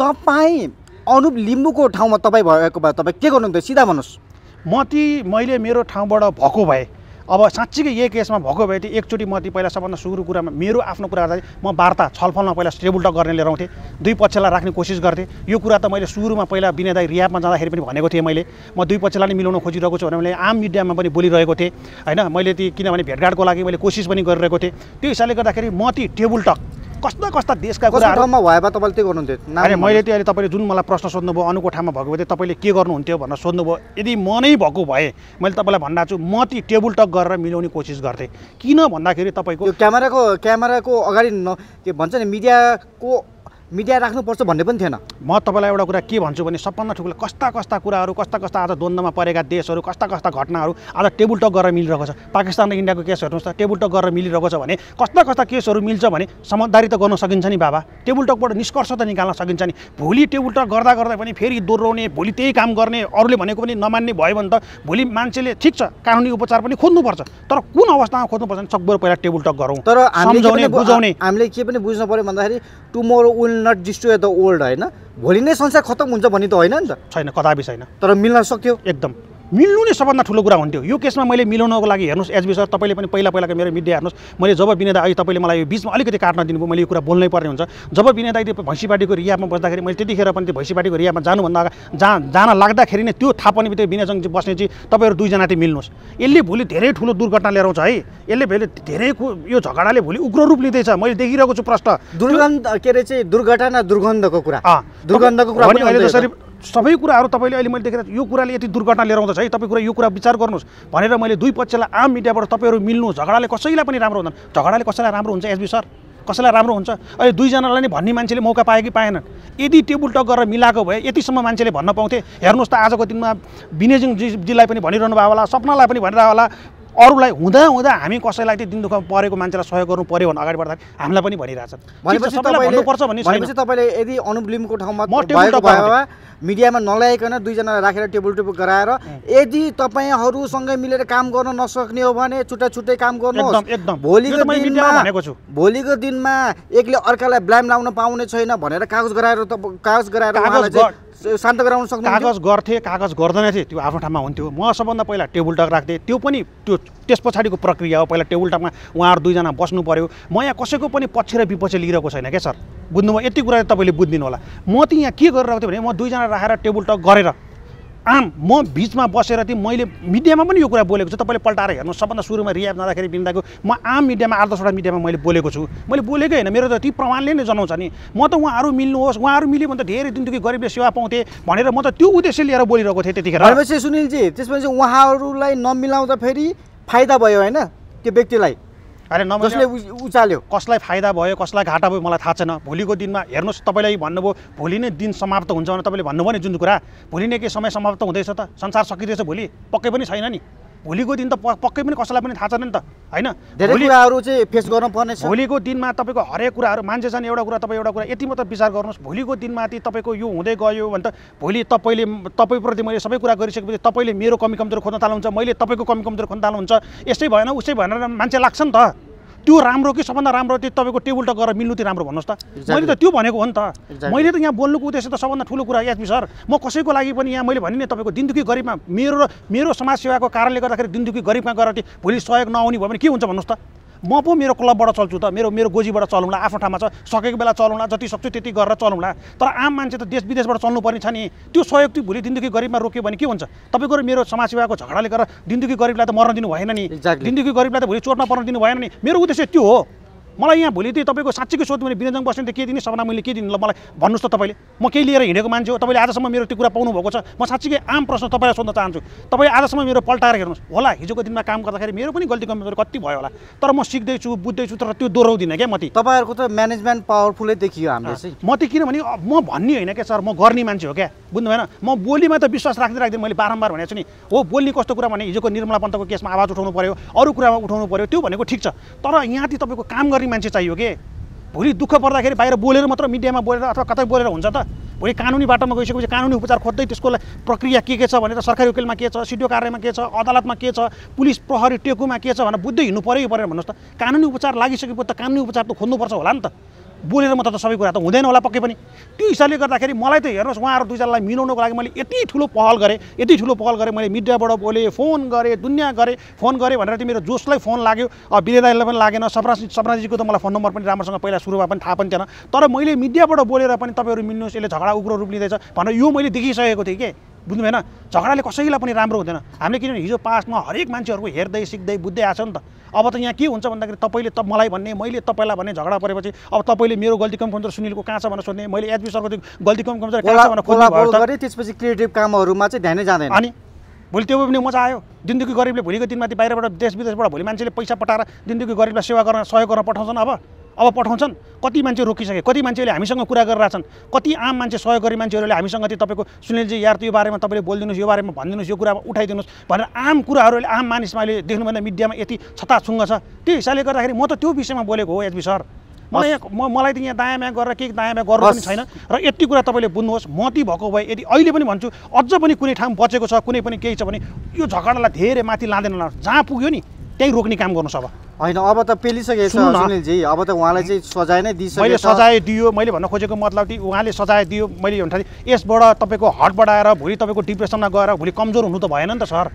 तपाईँ अनुप लिम्बूको ठाउँमा तपाईँ भएको भए तपाईँ के गर्नुहुन्थ्यो? सिधा भन्नुहोस्। म ती मैले मेरो ठाउँबाट भएको भए अब साँच्चीकै यही केसमा भएको भए चाहिँ एकचोटि म ती पहिला सबभन्दा सुरु कुरामा मेरो आफ्नो कुरा गर्दा चाहिँ म वार्ता छलफलमा पहिला टेबल टक गर्ने लिएर आउँथेँ दुई पक्षलाई राख्ने कोसिस गर्थेँ। यो कुरा त मैले सुरुमा पहिला विनय दाई रियापमा जाँदाखेरि पनि भनेको थिएँ मैले। म दुई पक्षलाई नै मिलाउन खोजिरहेको छु भने मैले आम मिडियामा पनि बोलिरहेको थिएँ होइन? मैले ती किनभने भेटघाटको लागि मैले कोसिस पनि गरिरहेको थिएँ। त्यो हिसाबले गर्दाखेरि म ती टेबल टक कस्ता कस्ता देशका कस्तो कुराहरू ठाउँमा भए भए तपाईँले त्यो गर्नुहुन्थ्यो? अरे मैले त्यो अहिले तपाईँले जुन मलाई प्रश्न सोध्नुभयो अनुको ठाउँमा भएको भए तपाईँले के गर्नुहुन्थ्यो भनेर सोध्नुभयो। यदि म नै भएको भए मैले तपाईँलाई भनिरहेको छु म ती टेबल टक गरेर मिलाउने कोसिस गर्थेँ। किन भन्दाखेरि तपाईँको क्यामेराको क्यामेराको अगाडि न के भन्छ नि मिडियाको मिडिया राख्नुपर्छ भन्ने पनि थिएन। म तपाईँलाई एउटा कुरा के भन्छु भने सबभन्दा ठुलो कस्ता कस्ता कुराहरू कस्ता कस्ता आज द्वन्द्वमा परेका देशहरू कस्ता कस्ता घटनाहरू आज टेबल टक गरेर मिलिरहेको छ। पाकिस्तान र इन्डियाको केस हेर्नुहोस् त टेबल टक गरेर मिलिरहेको छ भने कस्ता कस्ता केसहरू मिल्छ भने समझदारी त गर्न सकिन्छ नि बाबा। टेबल टकबाट निष्कर्ष त निकाल्न सकिन्छ नि। भोलि टेबल टक गर्दा गर्दा पनि फेरि दोहोऱ्याउने भोलि त्यही काम गर्ने अरूले भनेको पनि नमान्ने भयो भने त भोलि मान्छेले ठिक छ कानुनी उपचार पनि खोज्नुपर्छ। तर कुन अवस्थामा खोज्नुपर्छ भने सकभर पहिला टेबल टक गरौँ। तर हामीले के पनि- बुझाउने। हामीले के पनि बुझ्नु पऱ्यो भन्दाखेरि tomorrow will not destroy the old होइन भोलि नै संसार खतम हुन्छ भन्ने त होइन नि त छैन कदापि छैन तर मिल्न सक्थ्यो एकदम मिल्नु नै सबभन्दा ठुलो कुरा हुन्थ्यो। यो केसमा मैले मिलाउनको लागि हेर्नुहोस् एचबी सर तपाईँले पनि पहिला पहिलाको मेरो मिडिया हेर्नुहोस्। मैले जब विनय दाई अहिले तपाईँले मलाई यो बिचमा अलिकति काट्न दिनुभयो मैले यो कुरा बोल्नै पर्ने हुन्छ। जब विनय दाई त्यो भैँसीपाटीको रियामा बस्दाखेरि मैले त्यतिखेर पनि त्यो भैँसीपाटीको रियामा जानुभन्दा जहाँ जान लाग्दाखेरि नै त्यो थाहा पनि बित्तिकै चाहिँ बस्ने चाहिँ तपाईँहरू दुईजना चाहिँ मिल्नुहोस्। यसले भोलि धेरै ठुलो दुर्घटना लिएर आउँछ है। यसले भोलि धेरै यो झगडाले भोलि उग्र रूप लिँदैछ। मैले देखिरहेको छु प्रश्न। दुर्गन्ध के अरे चाहिँ दुर्घटना दुर्गन्धको कुरा। दुर्गन्धको कुरा सबै कुराहरू तपाईँले अहिले मैले देखेर यो कुराले यति दुर्घटना लिएर आउँदैछ है तपाईँ कुरा यो कुरा विचार गर्नुहोस् भनेर मैले दुई पक्षलाई आम मिडियाबाट तपाईँहरू मिल्नु झगडाले कसैलाई पनि राम्रो हुँदैन। झगडाले कसैलाई राम्रो हुन्छ एसबी सर? कसैलाई राम्रो हुन्छ? अहिले दुईजनालाई नै भन्ने मान्छेले मौका पाए कि पाएनन्। यदि टेबल टक गरेर मिलाएको भए यतिसम्म मान्छेले भन्न पाउँथे। हेर्नुहोस् त आजको दिनमा विनयजिङ जीलाई पनि भनिरहनु भयो होला सपनालाई पनि भनिरह होला। अरूलाई हुँदा हुँदा हामी कसैलाई त्यो दिन दुःख परेको मान्छेलाई सहयोग गर्नु पऱ्यो भने अगाडि बढ्दा हामीलाई पनि भनिरहेछन् ठिक छ, भनेपछि सबैलाई तपाईँले भन्नुपर्छ भन्ने छैन। भनेपछि तपाईँले यदि अनुब्लिमको ठाउँमा मिडियामा नल्याइकन दुईजना राखेर टेबल टेबल गराएर यदि तपाईँहरूसँगै मिलेर काम गर्न नसक्ने हो भने छुट्टा छुट्टै काम गर्नुहोस्। एकदम भोलिको दिनमा मिडियामा भनेको छु। भोलिको दिनमा एकले अर्कालाई ब्लाइम लाउन पाउने छैन भनेर कागज गराएर त कागज गराएर शान्त गराउन सक्नु कागज गर्थे कागज गर्दैन थिए त्यो आफ्नो ठाउँमा हुन्थ्यो। म सबभन्दा पहिला टेबल टक राख्थेँ। त्यो पनि त्यो त्यस पछाडिको प्रक्रिया हो। पहिला टेबल टकमा उहाँहरू दुईजना बस्नु पऱ्यो म यहाँ कसैको पनि पक्ष र विपक्ष लिइरहेको छैन क्या सर। बुझ्नुभयो? यति कुरा तपाईँले बुझिदिनु होला। म त यहाँ के गरिरहेको थिएँ भने म दुईजना राखेर टेबल टक गरेर आम म बिचमा बसेर चाहिँ मैले मिडियामा पनि यो कुरा बोलेको छु। तपाईँले पल्टाएर हेर्नु सबभन्दा सुरुमा रियाब जाँदाखेरि बिन्दाको। म आम मिडियामा आठ दसवटा मिडियामा मैले बोलेको छु। मैले बोलेकै होइन मेरो त ती प्रमाणले नै जनाउँछ नि। म त उहाँहरू मिल्नुहोस् उहाँहरू मिल्यो भने त धेरै दिनदेखि गरिबले सेवा पाउँथे भनेर म त त्यो उद्देश्य लिएर बोलिरहेको थिएँ त्यतिखेर। सुनिलजी त्यसपछि उहाँहरूलाई नमिलाउँदा फेरि फाइदा भयो होइन त्यो व्यक्तिलाई। अरे जसले उचाल्यो कसलाई फाइदा भयो कसलाई घाटा भयो मलाई थाहा छैन। भोलिको दिनमा हेर्नुहोस् तपाईँलाई भन्नुभयो भोलि नै दिन समाप्त हुन्छ भने तपाईँले भन्नुभयो नि जुन कुरा। भोलि नै के समय समाप्त हुँदैछ त संसार सकिँदैछ भोलि। पक्कै पनि छैन नि। भोलिको दिन त पक्कै पनि कसैलाई पनि थाहा छैन नि त होइन? धेरै कुराहरू चाहिँ फेस गर्न पर्ने छ भोलिको दिनमा तपाईँको हरेक कुराहरू मान्छे छन् एउटा कुरा तपाईँ एउटा कुरा यति मात्र विचार गर्नुहोस् भोलिको दिनमा ती तपाईँको यो हुँदै गयो भने त भोलि तपाईँले तपाईँप्रति मैले सबै कुरा गरिसकेपछि तपाईँले मेरो कमी कमजोर खोज्न थाल्नुहुन्छ मैले तपाईँको कमी कमजोर खोज्न थाल्नुहुन्छ यसै भएन उसै भनेर मान्छे लाग्छ नि त। त्यो राम्रो कि सबभन्दा राम्रो त्यो तपाईँको टेबल टक गरेर मिल्नु त्यो राम्रो भन्नुहोस् त। मैले त त्यो भनेको हो नि त. मैले त यहाँ बोल्नुको उद्देश्य त सबभन्दा ठुलो कुरा एचपी सर म कसैको लागि पनि यहाँ मैले भने नि तपाईँको दिनदुखी गरिबमा मेरो मेरो समाजसेवाको कारणले गर्दाखेरि दिनदुखी गरिबमा गएर भोलि सहयोग नआउने भयो भने के हुन्छ भन्नुहोस् त? म पो मेरो क्लबबाट चल्छु त मेरो मेरो गोजीबाट चलौँला आफ्नो ठाउँमा छ सकेको बेला चलाउँला जति सक्छु त्यति गरेर चलाउँला तर आम मान्छे त देश विदेशबाट चल्नुपर्ने छ नि। त्यो सहयोग चाहिँ भोलि दिनदुखी गरिबमा रोक्यो भने के हुन्छ? तपाईँको र मेरो समाजसेवाको झगडाले गर्दा दिनदुखी गरिबलाई त मर्न दिनु भएन नि. दिनदुखी गरिबलाई त भोलि चोटमा पर्न दिनु भएन नि। मेरो उद्देश्य त्यो हो। मलाई यहाँ भोलि चाहिँ तपाईँको साँच्चीकै सोध्नु भने विनोदङ बस्ने त के दिने सपना मैले के दिनु ल मलाई भन्नुहोस् त तपाईँले। म केही लिएर हिँडेको मान्छे हो। तपाईँले आजसम्म मेरो त्यो कुरा पाउनु भएको छ। म साँच्चीकै आम प्रश्न तपाईँलाई सोध्न चाहन्छु। तपाईँले आजसम्म मेरो पल्टाएर हेर्नुहोस्। होला हिजोको दिनमा काम गर्दाखेरि मेरो पनि गल्ती कमजोरी कति भयो होला। तर म सिक्दैछु बुझ्दैछु तर त्यो दोहोऱ्याउँदिनँ क्या म ती तपाईँहरूको त म्यानेजमेन्ट पावरफुलै देखियो हामीले चाहिँ। म त किनभने म भन्ने होइन क्या सर। म गर्ने मान्छे हो क्या। बुझ्नु भएन? म बोलीमा त विश्वास राख्दै राख्दै मैले बारम्बार भनेको छु नि। हो बोल्ने कस्तो कुरा भने हिजोको निर्मला पन्तको केसमा आवाज उठाउनु पऱ्यो अरू कुरामा उठाउनु पऱ्यो त्यो भनेको ठिक छ। तर यहाँ चाहिँ तपाईँको काम गर्ने मान्छे चाहियो के? भोलि दुःख पर्दाखेरि बाहिर बोलेर मात्र मिडियामा बोलेर अथवा कतै बोलेर हुन्छ त? भोलि कानुनी बाटोमा गइसकेपछि कानुनी उपचार खोज्दै त्यसको प्रक्रिया के के छ भनेर सरकारी वकिलमा के छ सिडिओ कार्यालयमा के छ अदालतमा के छ पुलिस प्रहरी टेकुमा के छ भनेर बुझ्दै हिँड्नु पऱ्यो परेन भन्नुहोस् त। कानुनी उपचार लागिसकेपछि त कानुनी उपचार त खोज्नुपर्छ होला नि त। बोलेर मात्र त सबै कुरा त हुँदैन होला पक्कै पनि। त्यो हिसाबले गर्दाखेरि मलाई त हेर्नुहोस् उहाँहरू दुईजनालाई मिलाउनको लागि मैले यति ठुलो पहल गरेँ यति ठुलो पहल गरेँ मैले मिडियाबाट बोलेँ फोन गरेँ दुनियाँ गरेँ फोन गरेँ भनेर चाहिँ मेरो जोसलाई फोन लाग्यो। अब विजय दाईलाई पनि लागेन सपना सपनाजीको त मलाई फोन नम्बर पनि राम्रोसँग पहिला सुरुमा पनि थाहा पनि थिएन। तर मैले मिडियाबाट बोलेर पनि तपाईँहरू मिल्नुहोस् यसले झगडा उग्रो रूप लिँदैछ भनेर यो मैले देखिसकेको थिएँ कि। बुझ्नु भएन? झगडाले कसैलाई पनि राम्रो हुँदैन। हामीले किनभने हिजो पास्टमा हरेक मान्छेहरूको हेर्दै सिक्दै बुझ्दै आएको छ नि त। अब त यहाँ के हुन्छ भन्दाखेरि तपाईँले त मलाई भन्ने मैले तपाईँलाई भन्ने झगडा परेपछि अब तपाईँले मेरो गल्ती कम कमजोर सुनिलको कहाँ छ भनेर सोध्ने मैले एचबी सरको गल्ती कम कमजोर कहाँ छ भनेर खोज्नु त्यसपछि क्रिएटिभ कामहरूमा चाहिँ ध्यानै जाँदैन। अनि? भोलि त्यो पनि मजा आयो। दिनदुखी गरिबले भोलिको दिनमा ती बाहिरबाट देश विदेशबाट भोलि मान्छेले पैसा पठाएर दिनदुखी गरिबलाई सेवा गर्न सहयोग गर्न पठाउँछन् अब। अब पठाउँछन्। कति मान्छे रोकिसके कति मान्छेले हामीसँग कुरा गरिरहेछन् कति आम मान्छे सहयोग गर्ने मान्छेहरूले हामीसँग त्यो तपाईँको सुनिलजी यार त्यो बारेमा तपाईँले बोलिदिनुहोस् यो बारेमा भनिदिनुहोस् यो कुरा उठाइदिनुहोस् भनेर आम कुराहरूले आम मानिसमा अहिले देख्नुभन्दा मिडियामा यति छताछुङ्ग छ। त्यो हिसाबले गर्दाखेरि म त त्यो विषयमा बोलेको हो एचबी सर। मलाई यहाँ म मलाई त यहाँ दायाँ बायाँ गरेर केही दायाँ बायाँ गर्नु पनि। छैन र यति कुरा तपाईँले बुझ्नुहोस् मती भएको भए यदि अहिले पनि भन्छु अझ पनि कुनै ठाउँ बचेको छ कुनै पनि केही छ भने यो झगडालाई धेरै माथि लाँदैन जहाँ पुग्यो नि त्यहीँ रोक्ने काम गर्नुहोस् अब होइन अब त पेलिसकेको छ। सुनिलजी। अब त उहाँलाई चाहिँ सजाय नै मैले दिइसकेको छ। सजाय दियो मैले भन्न खोजेको मतलब कि उहाँले सजाय दियो मैले भन्दाखेरि यसबाट तपाईँको हट बढाएर भोलि तपाईँको डिप्रेसनमा गएर भोलि कमजोर हुनु त भएन नि त सर।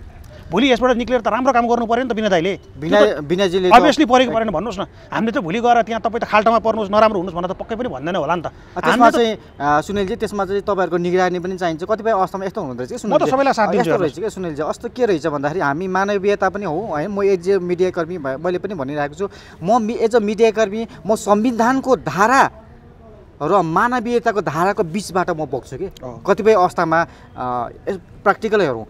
भोलि यसबाट निक्लेर त राम्रो काम गर्नु पऱ्यो नि त बिना बिनाजीले त- अभियसली परेको परेन भन्नुहोस् न। हामीले त भोलि गएर त्यहाँ तपाईँ त खाल्टोमा पर्नुहोस् नराम्रो हुनुहोस् भनेर त पक्कै पनि भन्दैन होला नि त। त्यसमा चाहिँ सुनिलजी त्यसमा चाहिँ तपाईँहरूको निगरानी पनि चाहिन्छ। कतिपय अवस्थामा यस्तो हुँदो रहेछ म त सबैलाई साथ दिन्छु। रहेछ कि सुनिलजी? अस्तो के रहेछ भन्दाखेरि हामी मानवीयता पनि हो है? म एज ए मिडियाकर्मी भए मैले पनि भनिरहेको छु। म मि- एज अ मिडियाकर्मी म संविधानको धारा र मानवीयताको धाराको बिचबाट म बोक्छु कि। कतिपय अवस्थामा प्र्याक्टिकलै हेरौँ।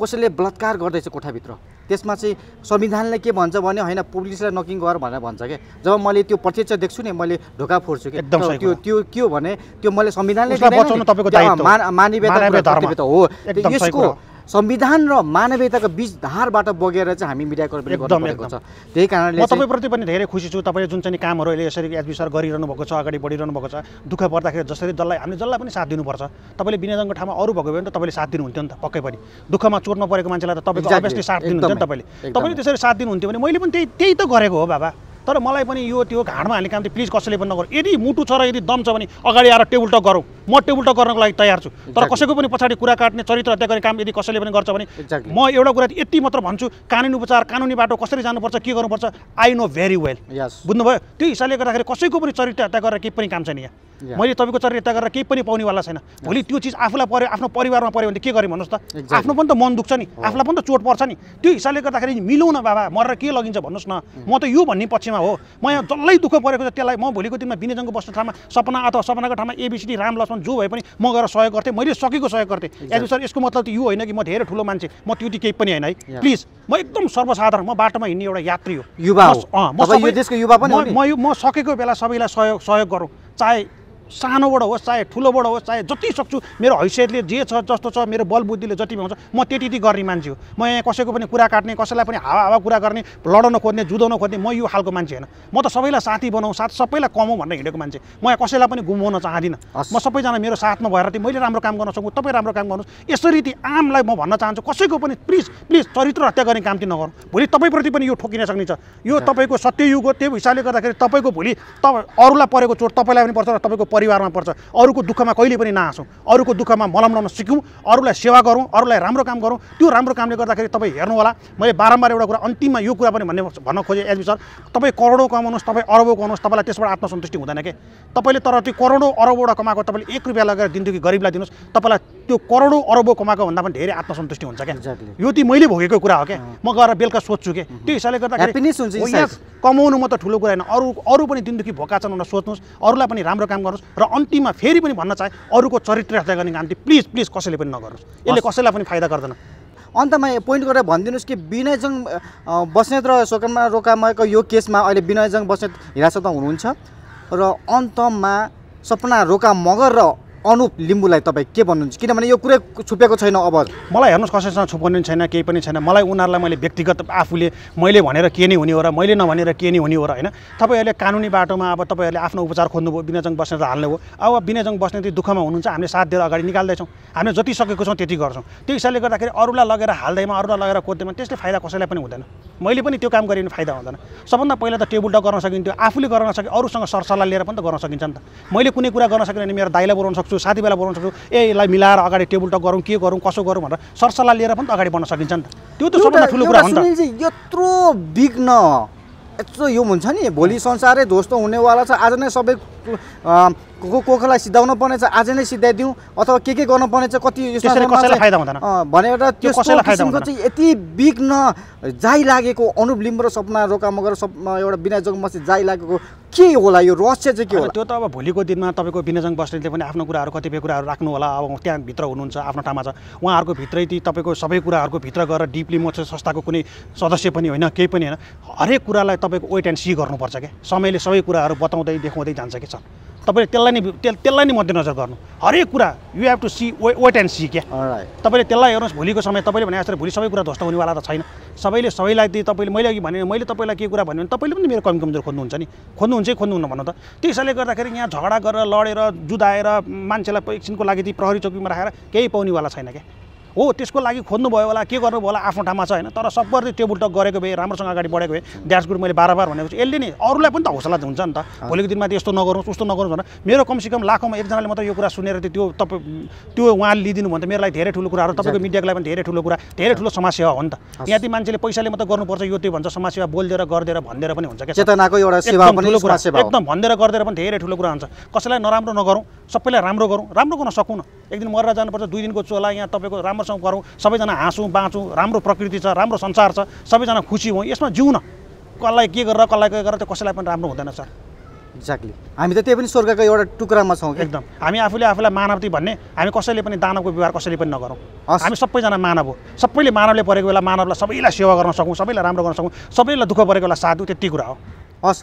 कसैले बलात्कार गर्दैछ कोठाभित्र? त्यसमा चाहिँ संविधानले के भन्छ भने होइन पुलिसलाई नकिङ गर भनेर भन्छ क्या जब मैले त्यो प्रत्यक्ष देख्छु नि मैले ढोका फोड्छु कि? एकदम त्यो त्यो के हो भने त्यो मैले संविधानले मानवीयता मानवीय हो। यसको। संविधान र मानवीयताको बिच धारबाट बगेर चाहिँ हामी मिडियाकर्मीले एकदम, गर्नु। छ त्यही कारणले तपाईँप्रति पनि धेरै खुसी छु तपाईँले जुन चाहिँ कामहरू अहिले यसरी एचबी सर गरिरहनु भएको छ अगाडि बढिरहनु भएको छ दुःख पर्दाखेरि जसरी जसलाई हामीले जसलाई पनि साथ दिनुपर्छ तपाईँले विनोदनको ठाउँमा अरू भएको भए भने त तपाईँले साथ दिनुहुन्थ्यो नि त पक्कै पनि दुःखमा चोर्न परेको मान्छेलाई त तपाईँको. अभियसली साथ दिनुहुन्थ्यो नि तपाईँले। तपाईँले त्यसरी साथ दिनुहुन्थ्यो भने मैले पनि त्यही त्यही त गरेको हो बाबा तर मलाई पनि यो त्यो घाँडमा हाल्ने काम चाहिँ प्लिज कसैले पनि नगरौँ। यदि मुटु छ र यदि दम छ भने अगाडि आएर टेबल टक गरौँ। म टेबल टक गर्नको लागि तयार छु। तर. कसैको पनि पछाडि कुरा काट्ने चरित्र हत्या गर्ने काम यदि कसैले पनि गर्छ भने. म एउटा कुरा यति मात्र भन्छु कानुनी उपचार कानुनी बाटो कसरी जानुपर्छ के गर्नुपर्छ आई नो भेरी वेल बुझ्नुभयो? त्यो हिसाबले गर्दाखेरि कसैको पनि चरित्र हत्या गरेर केही पनि काम छैन यहाँ. मैले तपाईँको चरित्र हत्या गरेर केही पनि पाउनेवाला छैन। भोलि त्यो चिज आफूलाई पऱ्यो आफ्नो परिवारमा पऱ्यो भने के गरेँ भन्नुहोस् त. आफ्नो पनि त मन दुख्छ नि। आफूलाई पनि त चोट पर्छ नि। त्यो हिसाबले गर्दाखेरि मिलौँ न बाबा मरेर के लगिन्छ भन्नुहोस् न। म त यो भन्ने हो। म यहाँ जसलाई दुःख परेको छ त्यसलाई म भोलिको दिनमा विनयजङको बस्ने ठाउँमा सपना अथवा सपनाको ठाउँमा एबिसिडी राम लक्ष्मण जो भए पनि म गएर सहयोग गर्थेँ मैले सकेको सहयोग गर्थेँ। याजु सर यसको मतलब त यो होइन कि म धेरै ठुलो मान्छे म त्यो केही पनि होइन है. प्लिज म एकदम सर्वसाधारण म बाटोमा हिँड्ने एउटा यात्री हो। युवा म सकेको बेला सबैलाई सहयोग सहयोग गरौँ। चाहे सानोबाट होस् चाहे ठुलोबाट होस् चाहे जति सक्छु मेरो हैसियतले जे छ जस्तो छ मेरो बलबुद्धिले जति भ्याउँछ म त्यति त्यति गर्ने मान्छे हो। म यहाँ कसैको पनि कुरा काट्ने कसैलाई पनि हावा हावा कुरा गर्ने लडाउन खोज्ने जुदाउन खोज्ने म यो खालको मान्छे होइन। म त सबैलाई साथी बनाऊ साथ सबैलाई कमाउँ भनेर हिँडेको मान्छे। म यहाँ कसैलाई पनि गुमाउन चाहदिनँ। म सबैजना मेरो साथमा भएर मैले राम्रो काम गर्न सकौँ तपाईँ राम्रो काम गर्नुहोस्। यसरी ती आमलाई म भन्न चाहन्छु कसैको पनि प्लिज प्लिज चरित्र हत्या गर्ने काम चाहिँ नगरौँ भोलि तपाईँप्रति पनि यो ठोकिन सक्ने छ। यो तपाईँको सत्ययुग हो त्यो हिसाबले गर्दाखेरि तपाईँको भोलि तपाईँ अरूलाई परेको चोट तपाईँलाई पनि पर्छ र तपाईँको परिवारमा पर्छ। अरूको दुःखमा कहिले पनि नहाँसौँ। अरूको दुःखमा मलम लाउन सिकौँ अरूलाई सेवा गरौँ अरूलाई राम्रो काम गरौँ। त्यो राम्रो कामले गर्दाखेरि तपाईँ हेर्नु होला मैले बारम्बार एउटा कुरा अन्तिममा यो कुरा पनि भन्ने भन्न खोजेँ। एलबी सर तपाईँ करोडौँ कमाउनुहोस् तपाईँ अरबौँ कमाउनुहोस् तपाईँलाई त्यसबाट आत्मसन्तुष्टि हुँदैन के? तपाईँले तर त्यो करोडौँ अरबौँबाट कमाएको तपाईँले एक रुपियाँ लगेर दिनदेखि गरिबलाई दिनुहोस्। तपाईँलाई त्यो करोडौँ अरबौँ कमाएको भन्दा पनि धेरै आत्मसन्तुष्टि हुन्छ क्या. यो चाहिँ मैले भोगेको कुरा हो क्या म गएर बेलुका सोध्छु के? त्यो हिसाबले गर्दाखेरि कमाउनु मात्र ठुलो कुरा होइन। अरू अरू पनि दिनदेखि भोका छन् भनेर सोध्नुहोस्। अरूलाई पनि राम्रो काम गर्नुहोस् र अन्तिममा फेरि पनि भन्न चाहे अरूको चरित्र हत्या गर्ने काम चाहिँ प्लिज प्लिज कसैले पनि नगर्नुहोस् यसले। कसैलाई पनि फाइदा गर्दैन। अन्तमा पोइन्ट गरेर भनिदिनुहोस् कि विनयजङ बस्नेत र सोकनमा रोकामाको यो केसमा अहिले विनयजङ बस्नेत हिरासतमा हुनुहुन्छ। र अन्तमा सपना रोका मगर र अनुप लिम्बूलाई तपाईँ के भन्नुहुन्छ? किनभने यो कुरै छुपेको छैन अब। मलाई हेर्नुहोस् कसैसँग छुपाउने छैन केही पनि छैन। मलाई उनीहरूलाई मैले व्यक्तिगत आफूले मैले भनेर के नै हुने हो र मैले नभनेर के नै हुने हो र होइन। तपाईँहरूले कानुनी बाटोमा अब तपाईँहरूले आफ्नो उपचार खोज्नुभयो विनयजङ बस्ने त हाल्नु हो अब विनयजङ बस्ने चाहिँ दुःखमा हुनुहुन्छ हामीले साथ दिएर अगाडि निकाल्दैछौँ। हामीले जति सकेको छौँ त्यति गर्छौँ। त्यो हिसाबले गर्दाखेरि अरूलाई लगेर हाल्दैमा अरूलाई लगेर खोज्दैमा त्यसले फाइदा कसैलाई पनि हुँदैन। मैले पनि त्यो काम गरेँ भने फाइदा हुँदैन। सबभन्दा पहिला त टेबल टक गर्न सकिन्थ्यो आफूले गर्न सके अरूसँग सरसल्लाह लिएर पनि त गर्न सकिन्छ नि त। मैले कुनै कुरा गर्न सकेन भने मेरो दाइलाई बोलाउन सक्छु साथीभाइलाई बोलाउन सक्छु ए यसलाई मिलाएर अगाडि टेबल टक गरौँ के गरौँ कसो गरौँ भनेर सरसल्लाह लिएर पनि त अगाडि बढ्न सकिन्छ नि त। त्यो त सबभन्दा ठुलो कुरा हो नि त। सुनिल चाहिँ यत्रो बिग्न यत्रो यो हुन्छ नि भोलि संसारै ध्वस्त हुनेवाला छ। आज नै सबै को कोखलाई सिधाउनु पर्ने छ आज नै सिधाइदिउँ अथवा के के गर्नु पर्ने छ कति भनेर त्यो त्यस्तो कसैलाई फाइदा किसिमको। चाहिँ यति बिग्न जाइ लागेको अनुप लिम्ब र सपना रोका मगर सप एउटा बिना जगमसी जाइ लागेको के होला यो रहस्य चाहिँ के होला? त्यो त अब भोलिको दिनमा तपाईँको विनयजङ बस्नेतले पनि आफ्नो कुराहरू कतिपय कुराहरू राख्नु होला। अब त्यहाँभित्र हुनुहुन्छ आफ्नो ठाउँमा छ। उहाँहरूको भित्रै ती तपाईँको सबै कुराहरूको भित्र गएर डिपली म चाहिँ संस्थाको कुनै सदस्य पनि होइन केही पनि होइन। हरेक कुरालाई तपाईँको वेट एन्ड सी गर्नुपर्छ क्या समयले सबै कुराहरू बताउँदै देखाउँदै जान्छ कि सर? तपाईँले त्यसलाई नै त्यस- त्यसलाई नै मध्यनजर गर्नु। हरेक कुरा you have to see wait and see क्या. तपाईँले त्यसलाई हेर्नुहोस् भोलिको समय तपाईँले भने जस्तो भोलि सबै कुरा ध्वस्त हुनेवाला त छैन। सबैले सबैलाई त्यही तपाईँले मैले अघि भने मैले तपाईँलाई के कुरा भन्यो भने तपाईँले पनि मेरो कमी कमजोर खोज्नुहुन्छ नि। खोज्नुहुन्छ कि खोज्नुहुन्न भन्नु त। त्यही हिसाबले गर्दाखेरि यहाँ झगडा गरेर लडेर जुदाएर मान्छेलाई एकछिनको लागि प्रहरी चौकीमा राखेर केही पाउनेवाला छैन क्या? हो त्यसको लागि खोज्नुभयो होला के गर्नुभयो होला आफ्नो ठाउँमा छ होइन तर सबैले टेबल टक गरेको भए राम्रोसँग अगाडि बढेको भए द्याट्स गुड मैले बार बार भनेको छु यसले नि अरूलाई पनि त हौसला हुन्छ नि त। भोलिको दिनमा त यस्तो नगरौँ उस्तो नगरौँ भनेर मेरो कमसेकम लाखौँमा एकजनाले मात्रै यो कुरा सुनेर त्यो तपाईँ त्यो उहाँले लिदिनु भने त मेरो लागि धेरै ठुलो कुराहरू तपाईँको मिडियाको लागि पनि धेरै ठुलो कुरा धेरै ठुलो समाजसेवा हो नि त। यहाँ ती मान्छेले पैसाले मात्रै गर्नुपर्छ यो त्यो भन्छ समाजसेवा बोलिदिएर गरिदिएर भनिदिएर पनि हुन्छ क्या चेतनाको एउटा सेवा ठुलो कुरा एकदम भनिदिएर गरिदिएर पनि धेरै ठुलो कुरा हुन्छ। कसैलाई नराम्रो नगरौँ सबैलाई राम्रो गरौँ राम्रो गर्न सकौँ न। एक दिन मरेर जानुपर्छ दुई दिनको चोला यहाँ तपाईँको राम्रोसँग गरौँ सबैजना हाँसौँ बाँचौँ राम्रो प्रकृति छ राम्रो संसार छ सबैजना खुसी हौँ यसमा जिउँ न कसलाई के गरेर कसलाई के गरेर त्यो कसैलाई पनि राम्रो हुँदैन सर। एक्ज्याक्टली हामी त त्यही पनि स्वर्गको एउटा टुक्रामा छौँ एकदम। हामी आफूले आफूलाई मानवती भन्ने हामी कसैले पनि दानवको व्यवहार कसैले पनि नगरौँ। हामी सबैजना मानव हो। सबैले मानवले परेको बेला मानवलाई सबैलाई सेवा गर्न सकौँ सबैलाई राम्रो गर्न सकौँ सबैलाई दुःख परेको बेला दिउँ त्यति कुरा हो। हस्।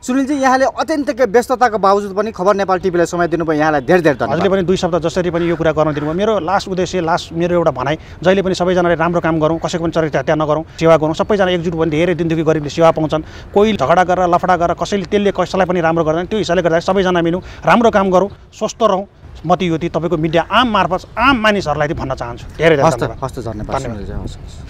सुनिलजी यहाँले अत्यन्तकै व्यस्तताको बावजुद पनि खबर नेपाल टिभीलाई समय दिनुभयो। यहाँलाई धेरै धेरै हजुरले धन्यवाद पनि दुई शब्द जसरी पनि यो कुरा गर्न दिनुभयो। मेरो लास्ट उद्देश्य लास्ट मेरो एउटा भनाइ जहिले पनि सबैजनाले राम्रो काम गरौँ कसैको पनि चरित्र हत्या नगरौँ सेवा गरौँ सबैजना एकजुट भने धेरै दिनदेखि गरिबले सेवा पाउँछन्। कोही झगडा गरेर लफडा गरेर कसैले त्यसले कसैलाई पनि राम्रो गर्दैन। त्यो हिसाबले गर्दा सबैजना मिलौँ राम्रो काम गरौँ स्वस्थ रहौँ। म त यो तपाईँको मिडिया आम मार्फत आम मानिसहरूलाई भन्न चाहन्छु। धेरै धेरै हस्त धन्यवाद।